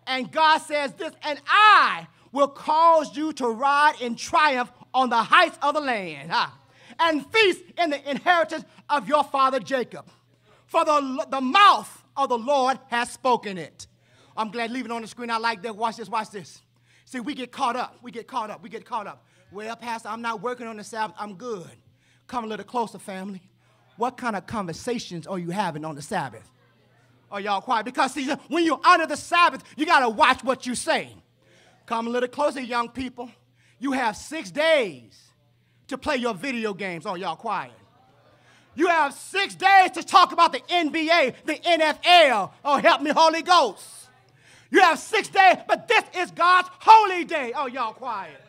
And God says this, and I will cause you to ride in triumph on the heights of the land huh? and feast in the inheritance of your father Jacob. For the, the mouth of the Lord has spoken it. I'm glad leaving on the screen. I like that. Watch this, watch this. See, we get caught up. We get caught up. We get caught up. Well, Pastor, I'm not working on the Sabbath. I'm good. Come a little closer, family. What kind of conversations are you having on the Sabbath? Are y'all quiet? Because see, when you honor the Sabbath, you got to watch what you say. Come a little closer, young people. You have six days to play your video games. Oh, y'all quiet. You have six days to talk about the NBA, the NFL. Oh, help me, Holy Ghost. You have six days, but this is God's holy day. Oh, y'all quiet.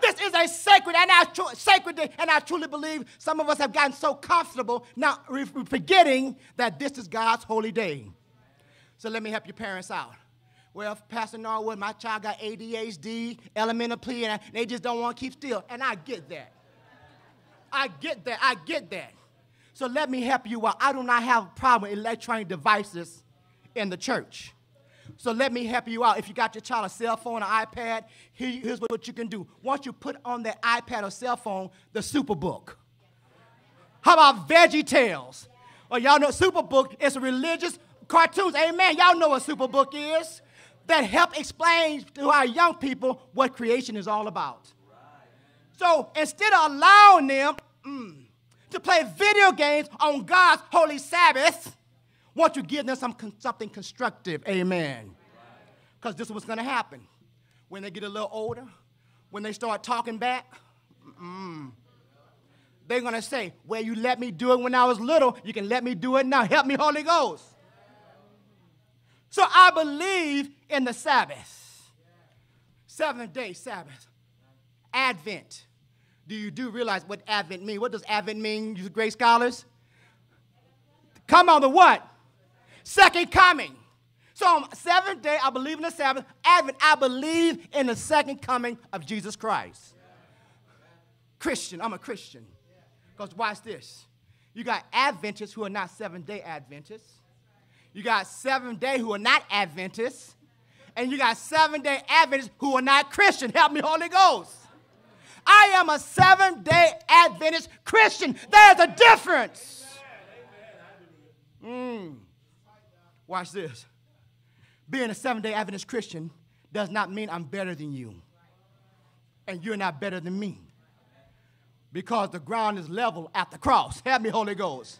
This is a sacred and I sacred day, and I truly believe some of us have gotten so comfortable now forgetting that this is God's holy day. So let me help your parents out. Well, Pastor Norwood, my child got ADHD, elementary, and they just don't want to keep still. And I get that. I get that. I get that. So let me help you out. I do not have a problem with electronic devices in the church. So let me help you out. If you got your child a cell phone, an iPad, here's what you can do. Once you put on that iPad or cell phone, the Superbook. How about Veggie Tales? Oh, y'all know Superbook is a religious cartoons. Amen. Y'all know what Superbook is. That help explain to our young people what creation is all about. So instead of allowing them mm, to play video games on God's holy Sabbath, want you give them some, something constructive. Amen. Because this is what's going to happen. When they get a little older, when they start talking back, Mm. They're going to say, Well, you let me do it when I was little. You can let me do it now. Help me, Holy Ghost. So I believe in the Sabbath, seventh day Sabbath, Advent. Do you do realize what Advent means? What does Advent mean, you great scholars? Come on, the what? Second coming. So on seventh day, I believe in the Sabbath. Advent, I believe in the second coming of Jesus Christ. Christian, I'm a Christian. Because watch this. You got Adventists who are not seven day Adventists. You got seven day who are not Adventists. And you got seven day Adventists who are not Christian. Help me, Holy Ghost. I am a seven day Adventist Christian. There's a difference. Mm. Watch this. Being a seven day Adventist Christian does not mean I'm better than you. And you're not better than me. Because the ground is level at the cross. Help me, Holy Ghost.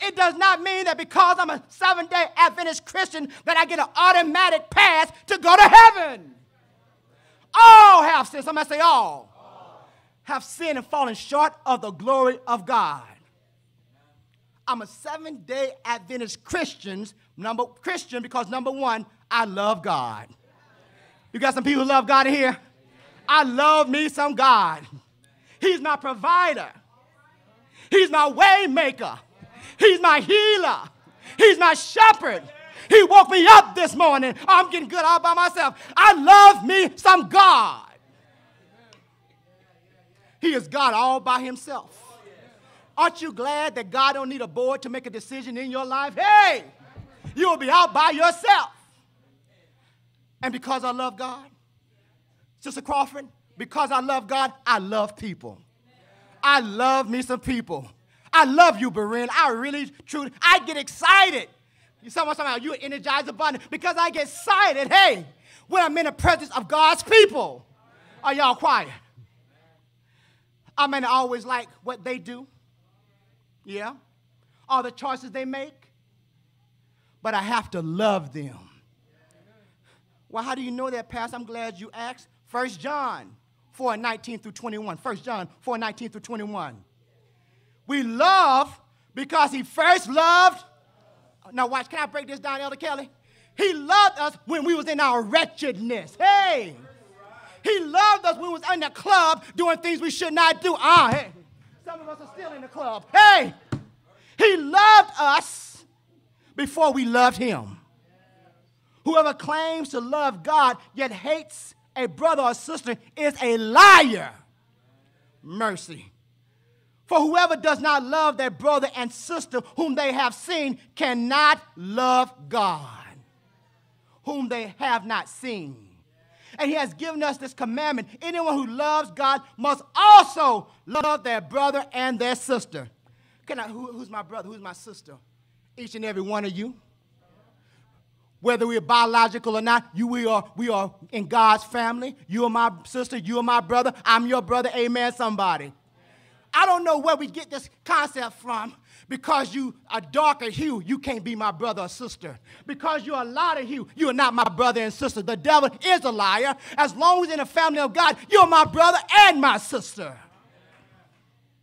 It does not mean that because I'm a seven day Adventist Christian that I get an automatic pass to go to heaven. All have sinned. Somebody say all. all. Have sinned and fallen short of the glory of God. I'm a seven day Adventist Christians, number, Christian because number one, I love God. You got some people who love God in here? I love me some God. He's my provider. He's my waymaker. He's my healer. He's my shepherd. He woke me up this morning. I'm getting good all by myself. I love me some God. He is God all by himself. Aren't you glad that God don't need a board to make a decision in your life? Hey, you will be out by yourself. And because I love God, Sister Crawford, because I love God, I love people. I love me some people. I love you, Berean. I really, truly, I get excited. You someone somehow you energize abundant because I get excited. Hey, when I'm in the presence of God's people. Are y'all quiet? I may not always like what they do. Yeah. All the choices they make. But I have to love them. Well, how do you know that, Pastor? I'm glad you asked. 1 John 4 19 through 21. 1 John 4 19 through 21. We love because he first loved. Now, watch, can I break this down, Elder Kelly? He loved us when we was in our wretchedness. Hey. He loved us when we was in the club doing things we should not do. Ah, hey. Some of us are still in the club. Hey. He loved us before we loved him. Whoever claims to love God yet hates a brother or sister is a liar. Mercy. For whoever does not love their brother and sister whom they have seen cannot love God, whom they have not seen. And he has given us this commandment anyone who loves God must also love their brother and their sister. Can I, who, who's my brother? Who's my sister? Each and every one of you. Whether we're biological or not, you, we, are, we are in God's family. You are my sister. You are my brother. I'm your brother. Amen, somebody. I don't know where we get this concept from. Because you are darker hue, you can't be my brother or sister. Because you're a lighter hue, you are not my brother and sister. The devil is a liar. As long as in the family of God, you're my brother and my sister.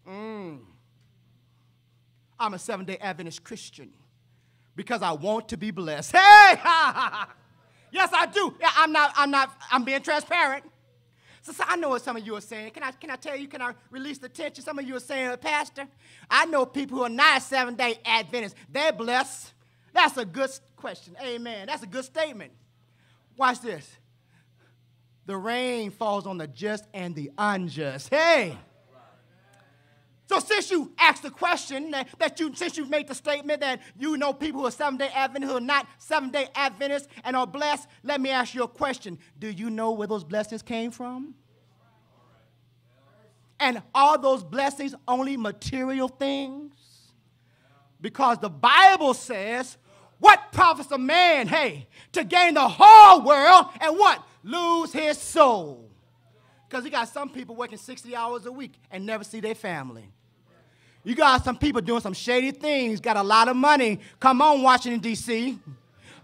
Mm. I'm a seven day Adventist Christian because I want to be blessed. Hey! yes, I do. I'm not, I'm not, I'm being transparent. So, I know what some of you are saying. Can I, can I tell you, can I release the tension? Some of you are saying, Pastor, I know people who are not seven day Adventists. They're blessed. That's a good question. Amen. That's a good statement. Watch this. The rain falls on the just and the unjust. Hey! So since you asked the question that, that you since you've made the statement that you know people who are seven day Adventists who are not seven day Adventists and are blessed, let me ask you a question. Do you know where those blessings came from? And are those blessings only material things? Because the Bible says, what profits a man, hey, to gain the whole world and what? Lose his soul. Because you got some people working 60 hours a week and never see their family. You got some people doing some shady things, got a lot of money. Come on, Washington, D.C.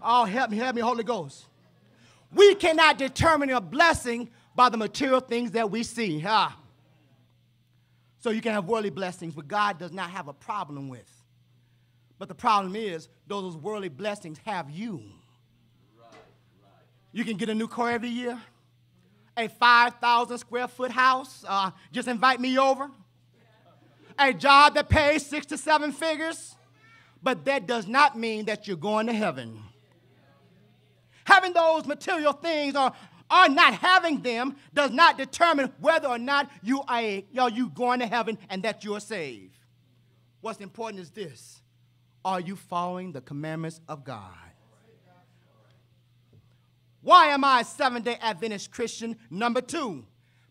Oh, help me, help me, Holy Ghost. We cannot determine a blessing by the material things that we see. Ah. So you can have worldly blessings, but God does not have a problem with. But the problem is, those worldly blessings have you. You can get a new car every year, a 5,000 square foot house. Uh, just invite me over. A job that pays six to seven figures. But that does not mean that you're going to heaven. Having those material things or, or not having them does not determine whether or not you are, are you going to heaven and that you are saved. What's important is this are you following the commandments of God? Why am I a seven day Adventist Christian? Number two,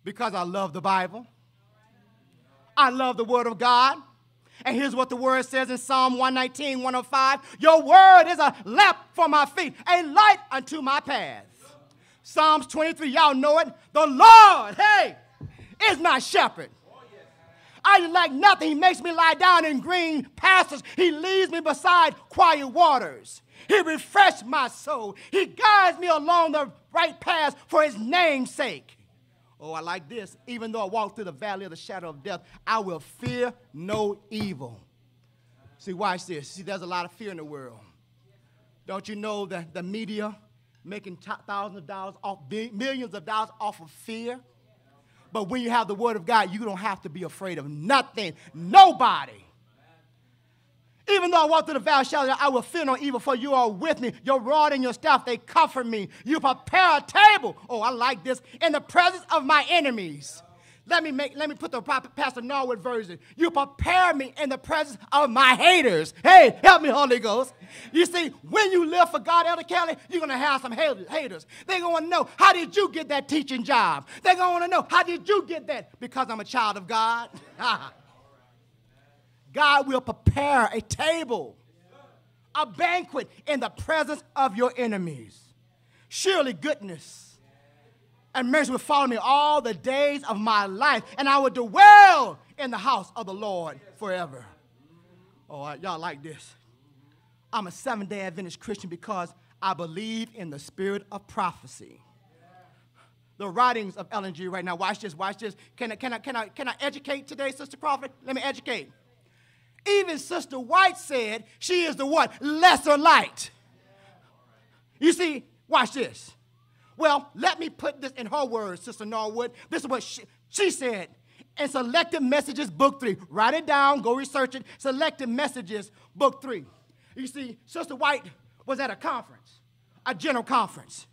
because I love the Bible. I love the Word of God. And here's what the Word says in Psalm 119, 105 Your Word is a lamp for my feet, a light unto my path. Psalms 23, y'all know it. The Lord, hey, is my shepherd. I lack nothing. He makes me lie down in green pastures. He leads me beside quiet waters. He refreshes my soul. He guides me along the right path for his name's sake. Oh, I like this. Even though I walk through the valley of the shadow of death, I will fear no evil. See, watch this. See, there's a lot of fear in the world. Don't you know that the media making thousands of dollars off, millions of dollars off of fear? But when you have the word of God, you don't have to be afraid of nothing, nobody. Even though I walk through the valley of shadow, I will fear no evil, for you are with me. Your rod and your staff, they comfort me. You prepare a table. Oh, I like this. In the presence of my enemies. Let me make, let me put the Pastor Norwood version. You prepare me in the presence of my haters. Hey, help me, Holy Ghost. You see, when you live for God, Elder Kelly, you're gonna have some haters. They're gonna know how did you get that teaching job? They're gonna wanna know how did you get that? Because I'm a child of God. God will prepare a table, a banquet in the presence of your enemies. Surely goodness and mercy will follow me all the days of my life, and I will dwell in the house of the Lord forever. Oh, y'all like this. I'm a seven day Adventist Christian because I believe in the spirit of prophecy. The writings of Ellen G. White now, watch this, watch this. Can I, can I, can I, can I educate today, Sister Crawford? Let me educate. Even Sister White said she is the what? Lesser light. You see, watch this. Well, let me put this in her words, Sister Norwood. This is what she, she said in Selected Messages, Book 3. Write it down, go research it. Selected Messages, Book 3. You see, Sister White was at a conference, a general conference,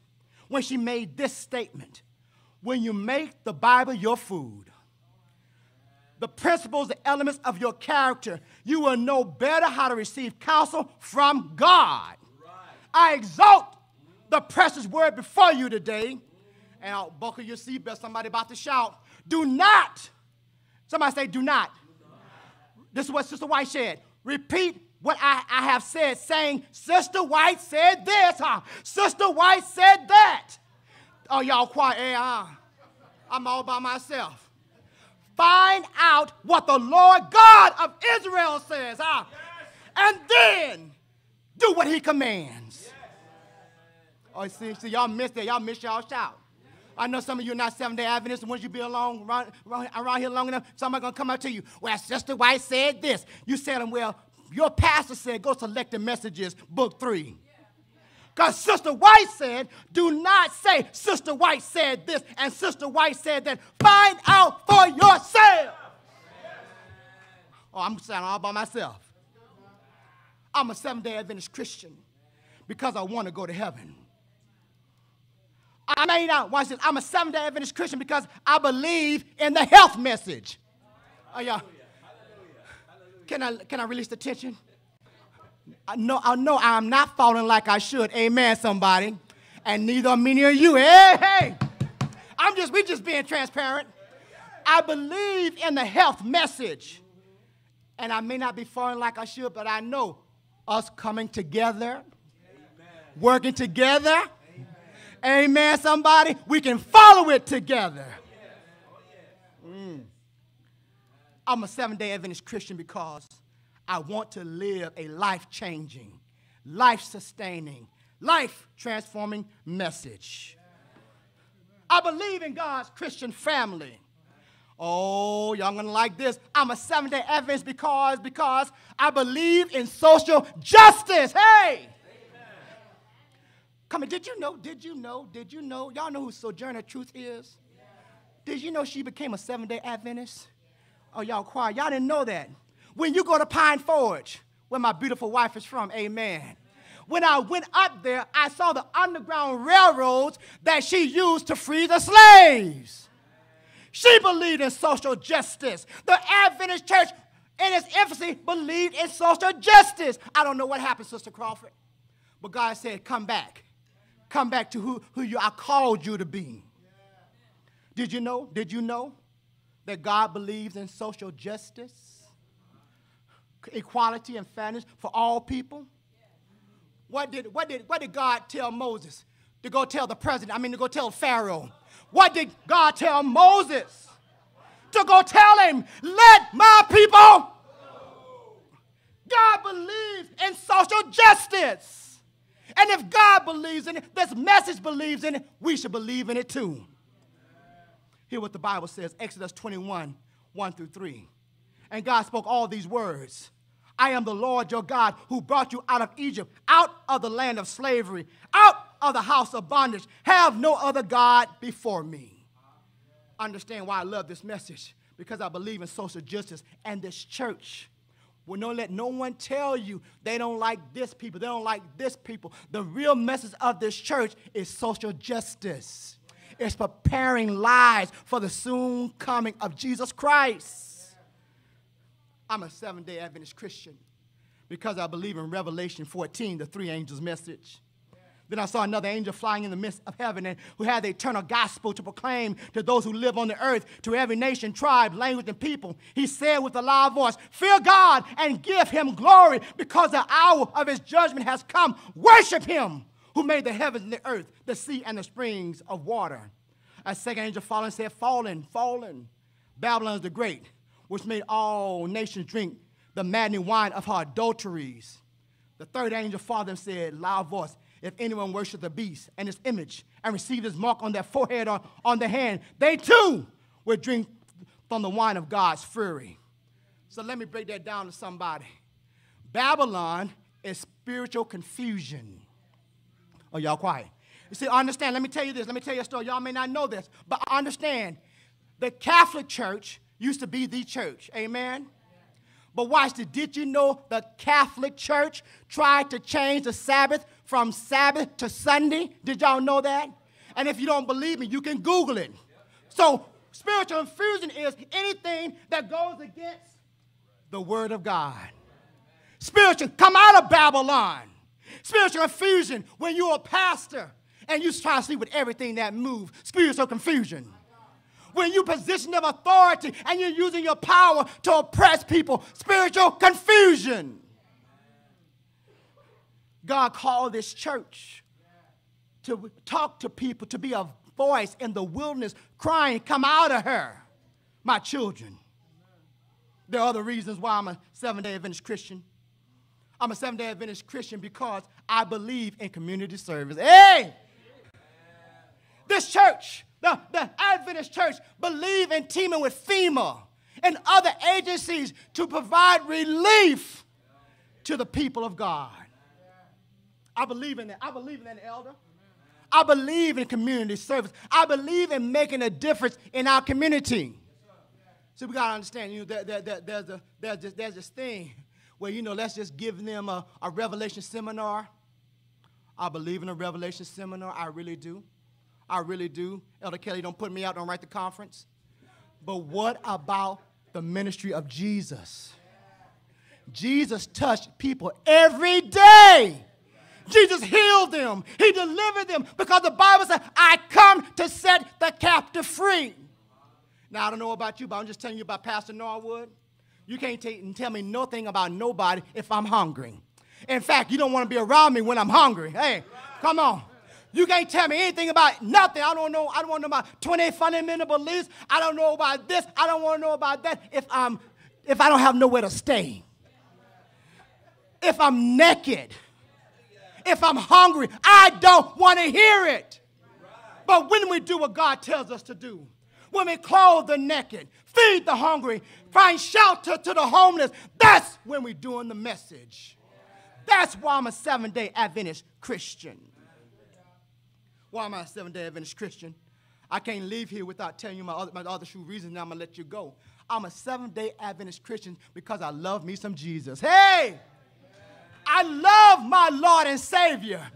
when she made this statement When you make the Bible your food, the principles, the elements of your character, you will know better how to receive counsel from God. Right. I exalt the precious word before you today. And I'll buckle your seatbelt. Somebody about to shout. Do not. Somebody say, do not. do not. This is what Sister White said. Repeat what I, I have said, saying, Sister White said this, huh? Sister White said that. Oh, y'all quiet. Hey, uh, I'm all by myself. Find out what the Lord God of Israel says, huh? And then do what he commands. Oh, see, see, y'all missed that. Y'all missed y'all shout. I know some of you are not Seventh day Adventists, and once you be along around, around, here long enough, somebody gonna come up to you. Well, Sister White said this. You said them, well, your pastor said go select the messages, book three. Because Sister White said, do not say Sister White said this and Sister White said that. Find out for yourself. Oh, I'm saying all by myself. I'm a Seventh day Adventist Christian because I want to go to heaven. I may not, watch this, I'm a Seventh day Adventist Christian because I believe in the health message. Oh, yeah. Can I, can I release the tension? I know, I know I'm not falling like I should. Amen, somebody. And neither are many of you. Hey, hey. I'm just, we just being transparent. I believe in the health message. And I may not be falling like I should, but I know us coming together, working together, Amen, somebody. We can follow it together. Mm. I'm a seven day Adventist Christian because I want to live a life changing, life sustaining, life transforming message. I believe in God's Christian family. Oh, y'all gonna like this. I'm a seven day Adventist because because I believe in social justice. Hey! Come on, did you know? Did you know? Did you know? Y'all know who Sojourner Truth is? Did you know she became a seven day Adventist? Oh, y'all quiet. Y'all didn't know that. When you go to Pine Forge, where my beautiful wife is from, amen. When I went up there, I saw the underground railroads that she used to free the slaves. She believed in social justice. The Adventist church, in its infancy, believed in social justice. I don't know what happened, Sister Crawford, but God said, Come back. Come back to who, who you, I called you to be. Did you know? Did you know that God believes in social justice, equality, and fairness for all people? What did, what did, what did God tell Moses? To go tell the president, I mean, to go tell Pharaoh. What did God tell Moses? To go tell him, let my people. God believes in social justice. And if God believes in it, this message believes in it, we should believe in it too. Hear what the Bible says Exodus 21 1 through 3. And God spoke all these words I am the Lord your God who brought you out of Egypt, out of the land of slavery, out of the house of bondage. Have no other God before me. Understand why I love this message because I believe in social justice and this church. Will not let no one tell you they don't like this people, they don't like this people. The real message of this church is social justice. It's preparing lives for the soon coming of Jesus Christ. I'm a seven day Adventist Christian because I believe in Revelation 14, the three angels' message. Then I saw another angel flying in the midst of heaven and who had the eternal gospel to proclaim to those who live on the earth, to every nation, tribe, language, and people. He said with a loud voice, Fear God and give him glory because the hour of his judgment has come. Worship him who made the heavens and the earth, the sea, and the springs of water. A second angel following said, Fallen, fallen. Babylon is the great which made all nations drink the maddening wine of her adulteries. The third angel followed them said, loud voice, if anyone worships the beast and his image and receives his mark on their forehead or on their hand, they too will drink from the wine of God's fury. So let me break that down to somebody. Babylon is spiritual confusion. Oh, y'all quiet. You see, I understand, let me tell you this. Let me tell you a story. Y'all may not know this, but I understand the Catholic Church used to be the church. Amen? But watch this. Did you know the Catholic Church tried to change the Sabbath from Sabbath to Sunday? Did y'all know that? And if you don't believe me, you can Google it. So, spiritual infusion is anything that goes against the Word of God. Spiritual, come out of Babylon. Spiritual infusion when you're a pastor and you try to sleep with everything that moves. Spiritual confusion when you position of authority and you're using your power to oppress people. Spiritual confusion. God called this church to talk to people, to be a voice in the wilderness, crying, Come out of her, my children. There are other reasons why I'm a seven day Adventist Christian. I'm a seven day Adventist Christian because I believe in community service. Hey! This church the, the Adventist church believe in teaming with FEMA and other agencies to provide relief to the people of God. I believe in that. I believe in that, elder. I believe in community service. I believe in making a difference in our community. So we got to understand, you know, there, there, there, there's, a, there's, this, there's this thing where, you know, let's just give them a, a revelation seminar. I believe in a revelation seminar. I really do. I really do. Elder Kelly, don't put me out, don't write the conference. But what about the ministry of Jesus? Jesus touched people every day. Jesus healed them. He delivered them because the Bible said, I come to set the captive free. Now, I don't know about you, but I'm just telling you about Pastor Norwood. You can't tell me nothing about nobody if I'm hungry. In fact, you don't want to be around me when I'm hungry. Hey, come on. You can't tell me anything about nothing. I don't know. I don't want to know about 28 fundamental beliefs. I don't know about this. I don't want to know about that if I'm if I don't have nowhere to stay. If I'm naked. If I'm hungry. I don't want to hear it. But when we do what God tells us to do, when we clothe the naked, feed the hungry, find shelter to the homeless. That's when we're doing the message. That's why I'm a seven day Adventist Christian. Why am I a Seventh day Adventist Christian? I can't leave here without telling you my other, my other true reasons. Now I'm going to let you go. I'm a Seventh day Adventist Christian because I love me some Jesus. Hey! I love my Lord and Savior.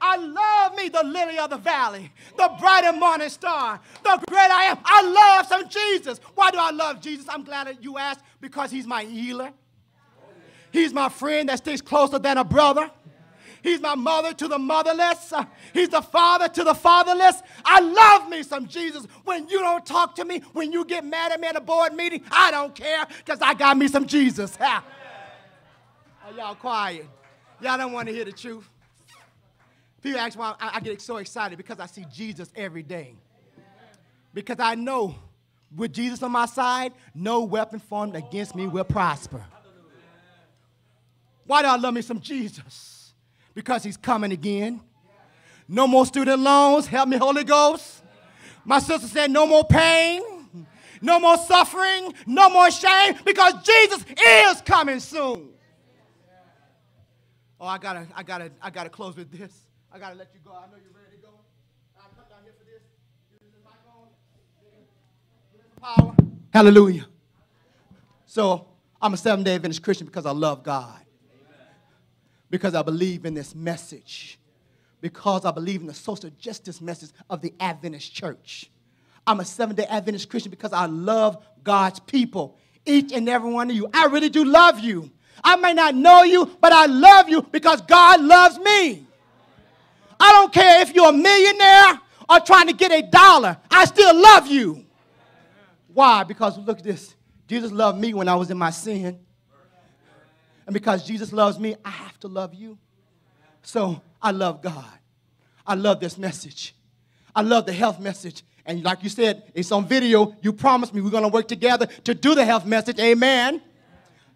I love me, the lily of the valley, the bright and morning star, the great I am. I love some Jesus. Why do I love Jesus? I'm glad that you asked because he's my healer. He's my friend that sticks closer than a brother. He's my mother to the motherless. He's the father to the fatherless. I love me some Jesus. When you don't talk to me, when you get mad at me at a board meeting, I don't care because I got me some Jesus. Are y'all quiet? Y'all don't want to hear the truth. People ask why I, get so excited because I see Jesus every day. Because I know with Jesus on my side, no weapon formed against me will prosper. Why do I love me some Jesus? Because he's coming again. No more student loans. Help me, Holy Ghost. My sister said, no more pain, no more suffering, no more shame, because Jesus is coming soon. Oh, I gotta, I gotta, I gotta close with this. I gotta let you go. I know you're ready to go. I come down here for this. Power. Hallelujah. So I'm a seven day Adventist Christian because I love God. Because I believe in this message. Because I believe in the social justice message of the Adventist church. I'm a seven day Adventist Christian because I love God's people. Each and every one of you. I really do love you. I may not know you, but I love you because God loves me. I don't care if you're a millionaire or trying to get a dollar, I still love you. Why? Because look at this. Jesus loved me when I was in my sin. And because Jesus loves me, I have to love you. So I love God. I love this message. I love the health message. And like you said, it's on video. You promised me we're going to work together to do the health message. Amen.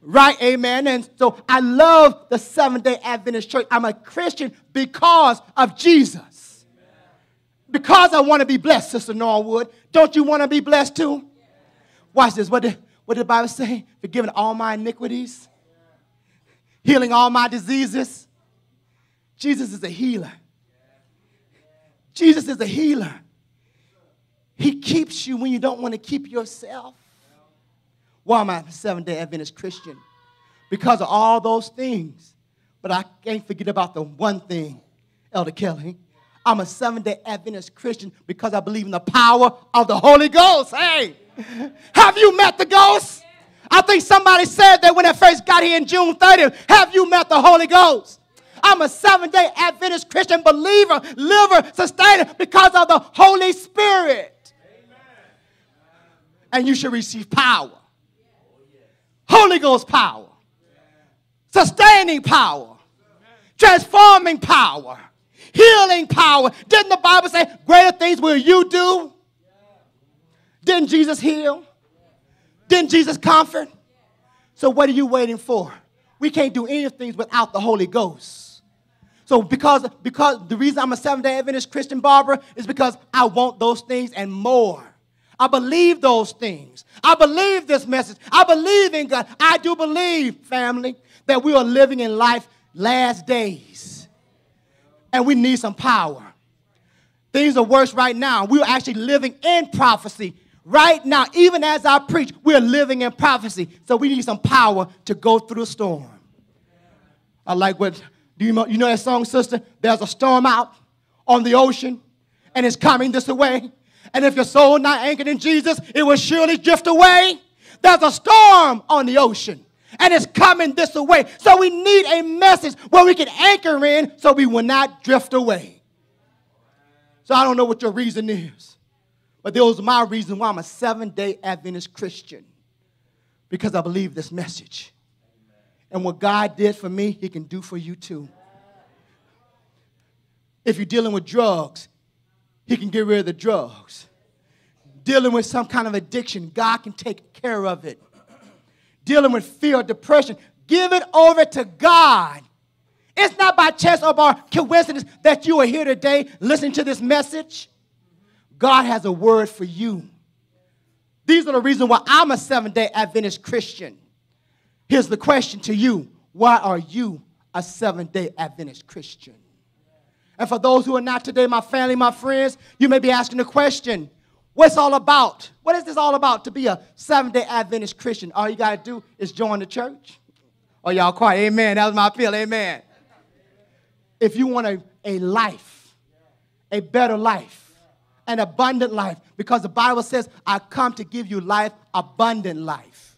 Right, amen. And so I love the Seventh day Adventist church. I'm a Christian because of Jesus. Because I want to be blessed, Sister Norwood. Don't you want to be blessed too? Watch this. What did, what did the Bible say? Forgiving all my iniquities, healing all my diseases. Jesus is a healer. Jesus is a healer. He keeps you when you don't want to keep yourself. Why am I a seven day Adventist Christian? Because of all those things. But I can't forget about the one thing, Elder Kelly. I'm a seven day Adventist Christian because I believe in the power of the Holy Ghost. Hey, have you met the Ghost? I think somebody said that when I first got here in June 30th. Have you met the Holy Ghost? I'm a seven day Adventist Christian believer, liver, sustainer because of the Holy Spirit. Amen. And you should receive power. Holy Ghost power, sustaining power, transforming power, healing power. Didn't the Bible say, Greater things will you do? Didn't Jesus heal? Didn't Jesus comfort? So, what are you waiting for? We can't do any of things without the Holy Ghost. So, because, because the reason I'm a Seventh-day Adventist Christian, Barbara, is because I want those things and more. I believe those things. I believe this message. I believe in God. I do believe, family, that we are living in life last days. And we need some power. Things are worse right now. We're actually living in prophecy right now. Even as I preach, we're living in prophecy. So we need some power to go through the storm. I like what, do you know, you know that song, sister? There's a storm out on the ocean, and it's coming this way. And if your soul not anchored in Jesus, it will surely drift away. There's a storm on the ocean and it's coming this way. So we need a message where we can anchor in so we will not drift away. So I don't know what your reason is, but those are my reason why I'm a seven day Adventist Christian because I believe this message. And what God did for me, He can do for you too. If you're dealing with drugs, he can get rid of the drugs. Dealing with some kind of addiction, God can take care of it. Dealing with fear or depression, give it over to God. It's not by chance or by coincidence that you are here today listening to this message. God has a word for you. These are the reasons why I'm a seven day Adventist Christian. Here's the question to you Why are you a seven day Adventist Christian? And for those who are not today, my family, my friends, you may be asking the question What's all about? What is this all about to be a seven day Adventist Christian? All you got to do is join the church. Oh, y'all quiet. Amen. That was my feel. Amen. If you want a, a life, a better life, an abundant life, because the Bible says, I come to give you life, abundant life.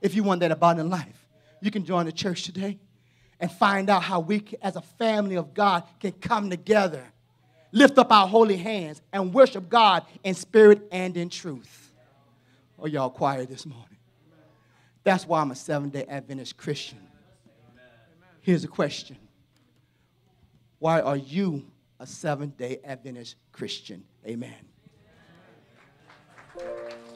If you want that abundant life, you can join the church today and find out how we, as a family of God, can come together, lift up our holy hands, and worship God in spirit and in truth. Oh, y'all quiet this morning. That's why I'm a seven day Adventist Christian. Here's a question Why are you a seven day Adventist Christian? Amen. Let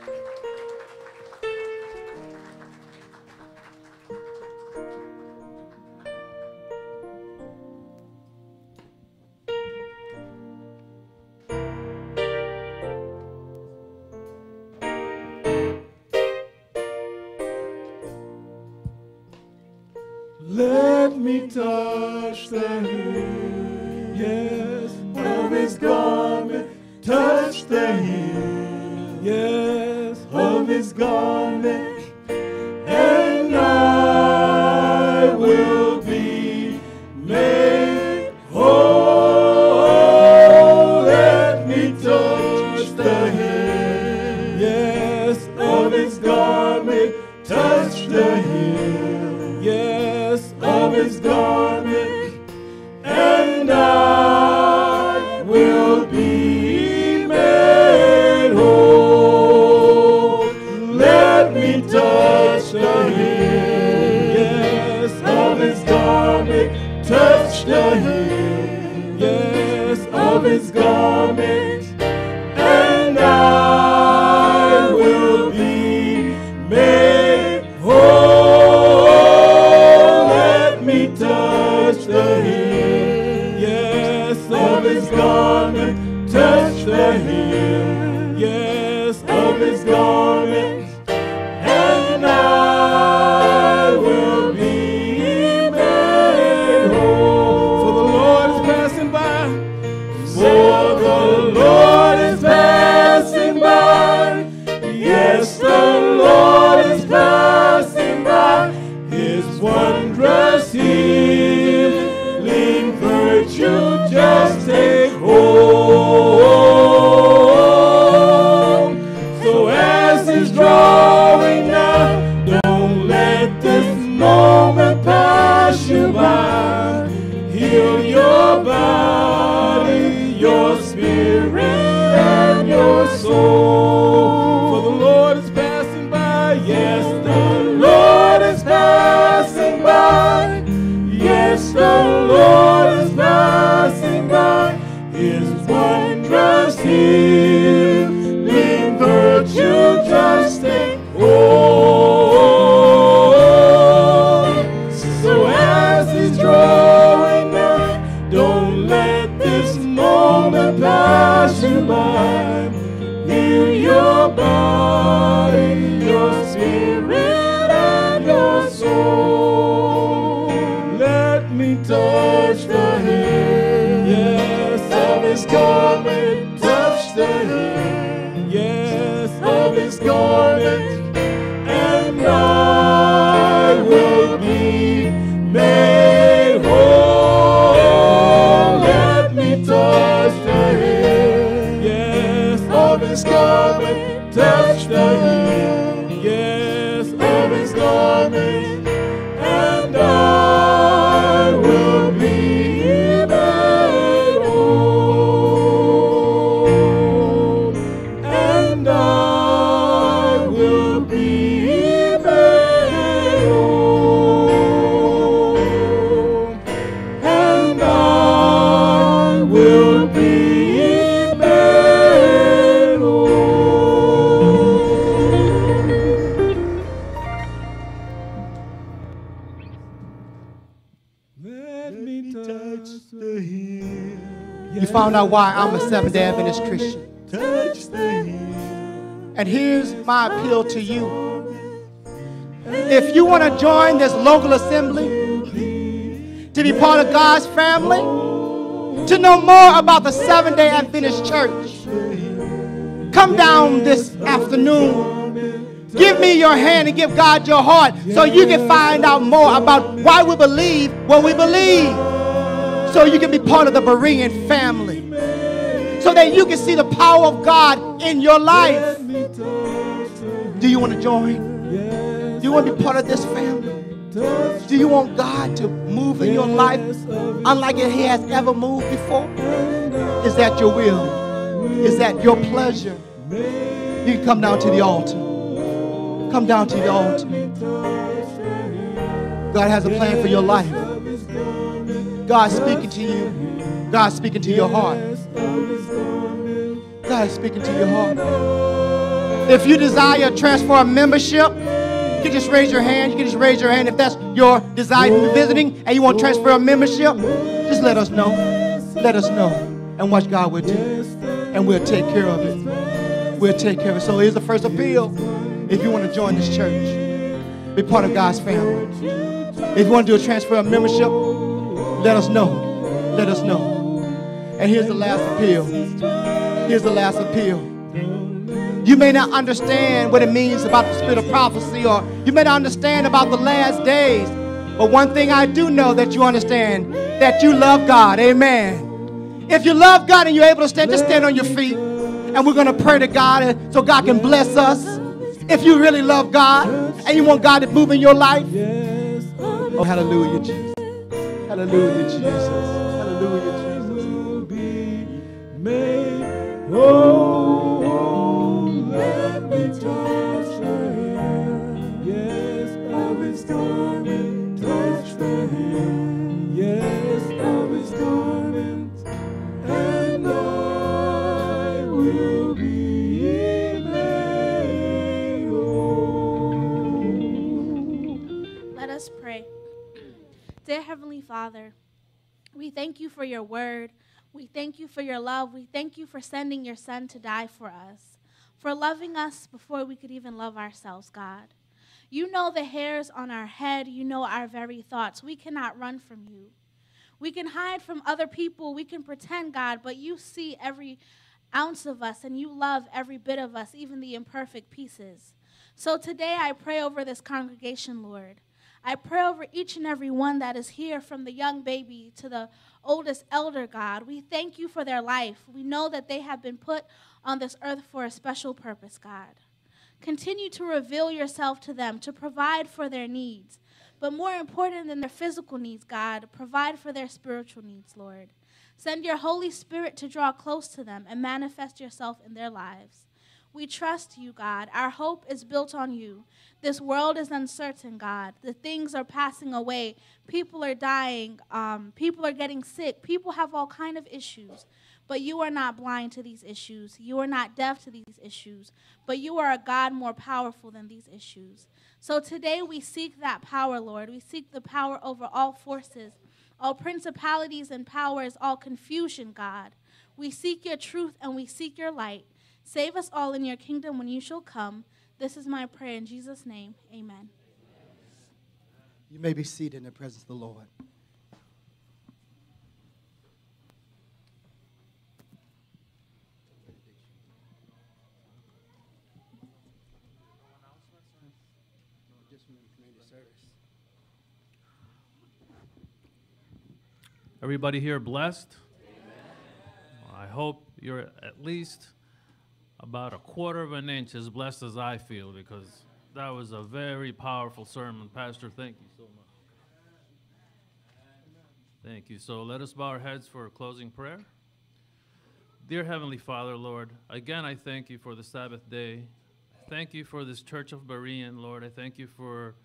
join this local assembly, to be part of God's family, to know more about the Seventh day Adventist Church, come down this afternoon. Give me your hand and give God your heart so you can find out more about why we believe what we believe. So you can be part of the Berean family. So that you can see the power of God in your life. Do you want to join? Do you want to be part of this? Do you want God to move in your life unlike He has ever moved before? Is that your will? Is that your pleasure? You can come down to the altar. Come down to the altar. God has a plan for your life. God's speaking to you. God's speaking to your heart. God is speaking to your heart. If you desire to transfer membership, you can just raise your hand. You can just raise your hand if that's your desire to be visiting and you want to transfer a membership. Just let us know. Let us know. And watch God will do. And we'll take care of it. We'll take care of it. So here's the first appeal. If you want to join this church, be part of God's family. If you want to do a transfer of membership, let us know. Let us know. And here's the last appeal. Here's the last appeal. You may not understand what it means about the spirit of prophecy, or you may not understand about the last days. But one thing I do know that you understand that you love God. Amen. If you love God and you're able to stand, just stand on your feet. And we're going to pray to God so God can bless us. If you really love God and you want God to move in your life. Oh, hallelujah, Jesus. Hallelujah, Jesus. Hallelujah, Jesus. Father, we thank you for your word. We thank you for your love. We thank you for sending your son to die for us, for loving us before we could even love ourselves, God. You know the hairs on our head, you know our very thoughts. We cannot run from you. We can hide from other people, we can pretend, God, but you see every ounce of us and you love every bit of us, even the imperfect pieces. So today I pray over this congregation, Lord. I pray over each and every one that is here, from the young baby to the oldest elder, God. We thank you for their life. We know that they have been put on this earth for a special purpose, God. Continue to reveal yourself to them, to provide for their needs. But more important than their physical needs, God, provide for their spiritual needs, Lord. Send your Holy Spirit to draw close to them and manifest yourself in their lives. We trust you, God. Our hope is built on you. This world is uncertain, God. The things are passing away. People are dying. Um, people are getting sick. People have all kind of issues. But you are not blind to these issues. You are not deaf to these issues. But you are a God more powerful than these issues. So today we seek that power, Lord. We seek the power over all forces, all principalities and powers, all confusion, God. We seek your truth and we seek your light. Save us all in your kingdom when you shall come. This is my prayer in Jesus' name. Amen. You may be seated in the presence of the Lord. Everybody here blessed? Well, I hope you're at least about a quarter of an inch as blessed as I feel because that was a very powerful sermon. Pastor, thank you so much. Thank you. So let us bow our heads for a closing prayer. Dear Heavenly Father, Lord, again I thank you for the Sabbath day. Thank you for this Church of Berean, Lord. I thank you for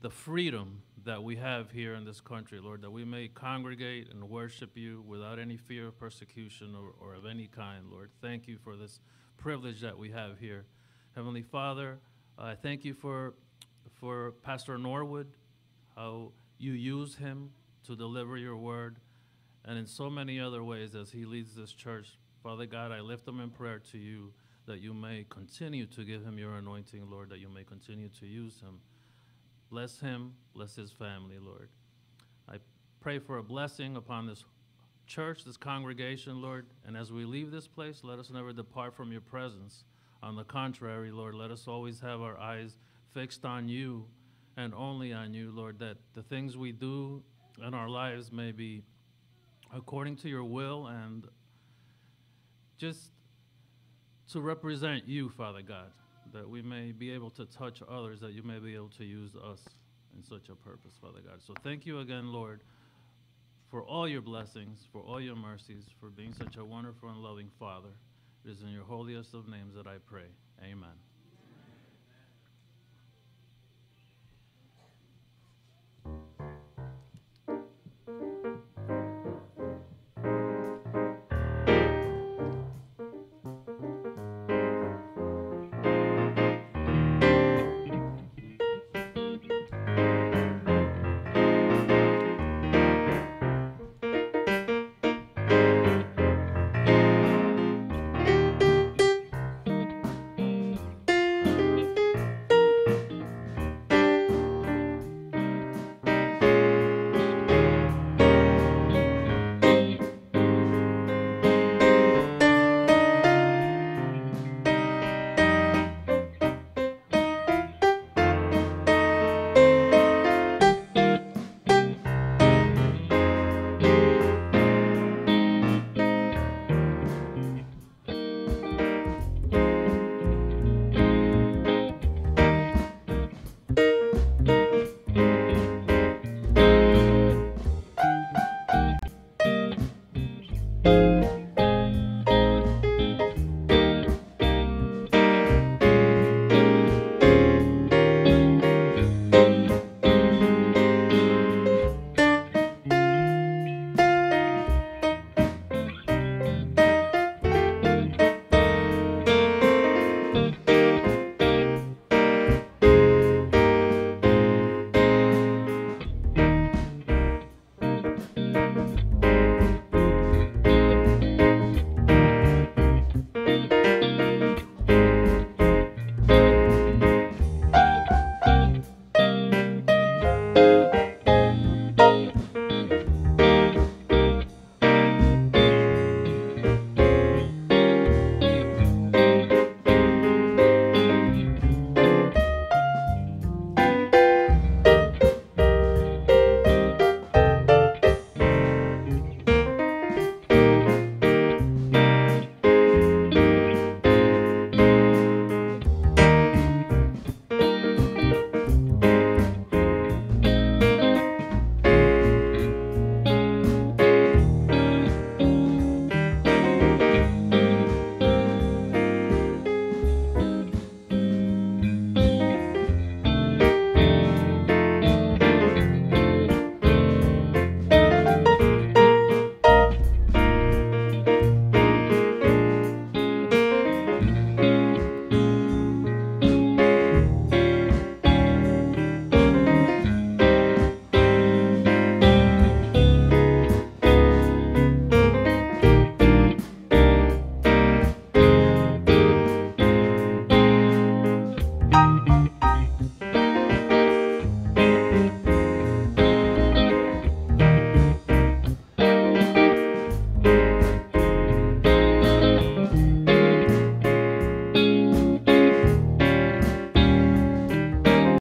the freedom that we have here in this country, Lord, that we may congregate and worship you without any fear of persecution or, or of any kind, Lord. Thank you for this privilege that we have here. Heavenly Father, I thank you for, for Pastor Norwood, how you use him to deliver your word, and in so many other ways as he leads this church. Father God, I lift him in prayer to you that you may continue to give him your anointing, Lord, that you may continue to use him. Bless him, bless his family, Lord. I pray for a blessing upon this church, this congregation, Lord, and as we leave this place, let us never depart from your presence. On the contrary, Lord, let us always have our eyes fixed on you and only on you, Lord, that the things we do in our lives may be according to your will and just to represent you, Father God, that we may be able to touch others, that you may be able to use us in such a purpose, Father God. So thank you again, Lord, for all your blessings, for all your mercies, for being such a wonderful and loving Father. It is in your holiest of names that I pray. Amen.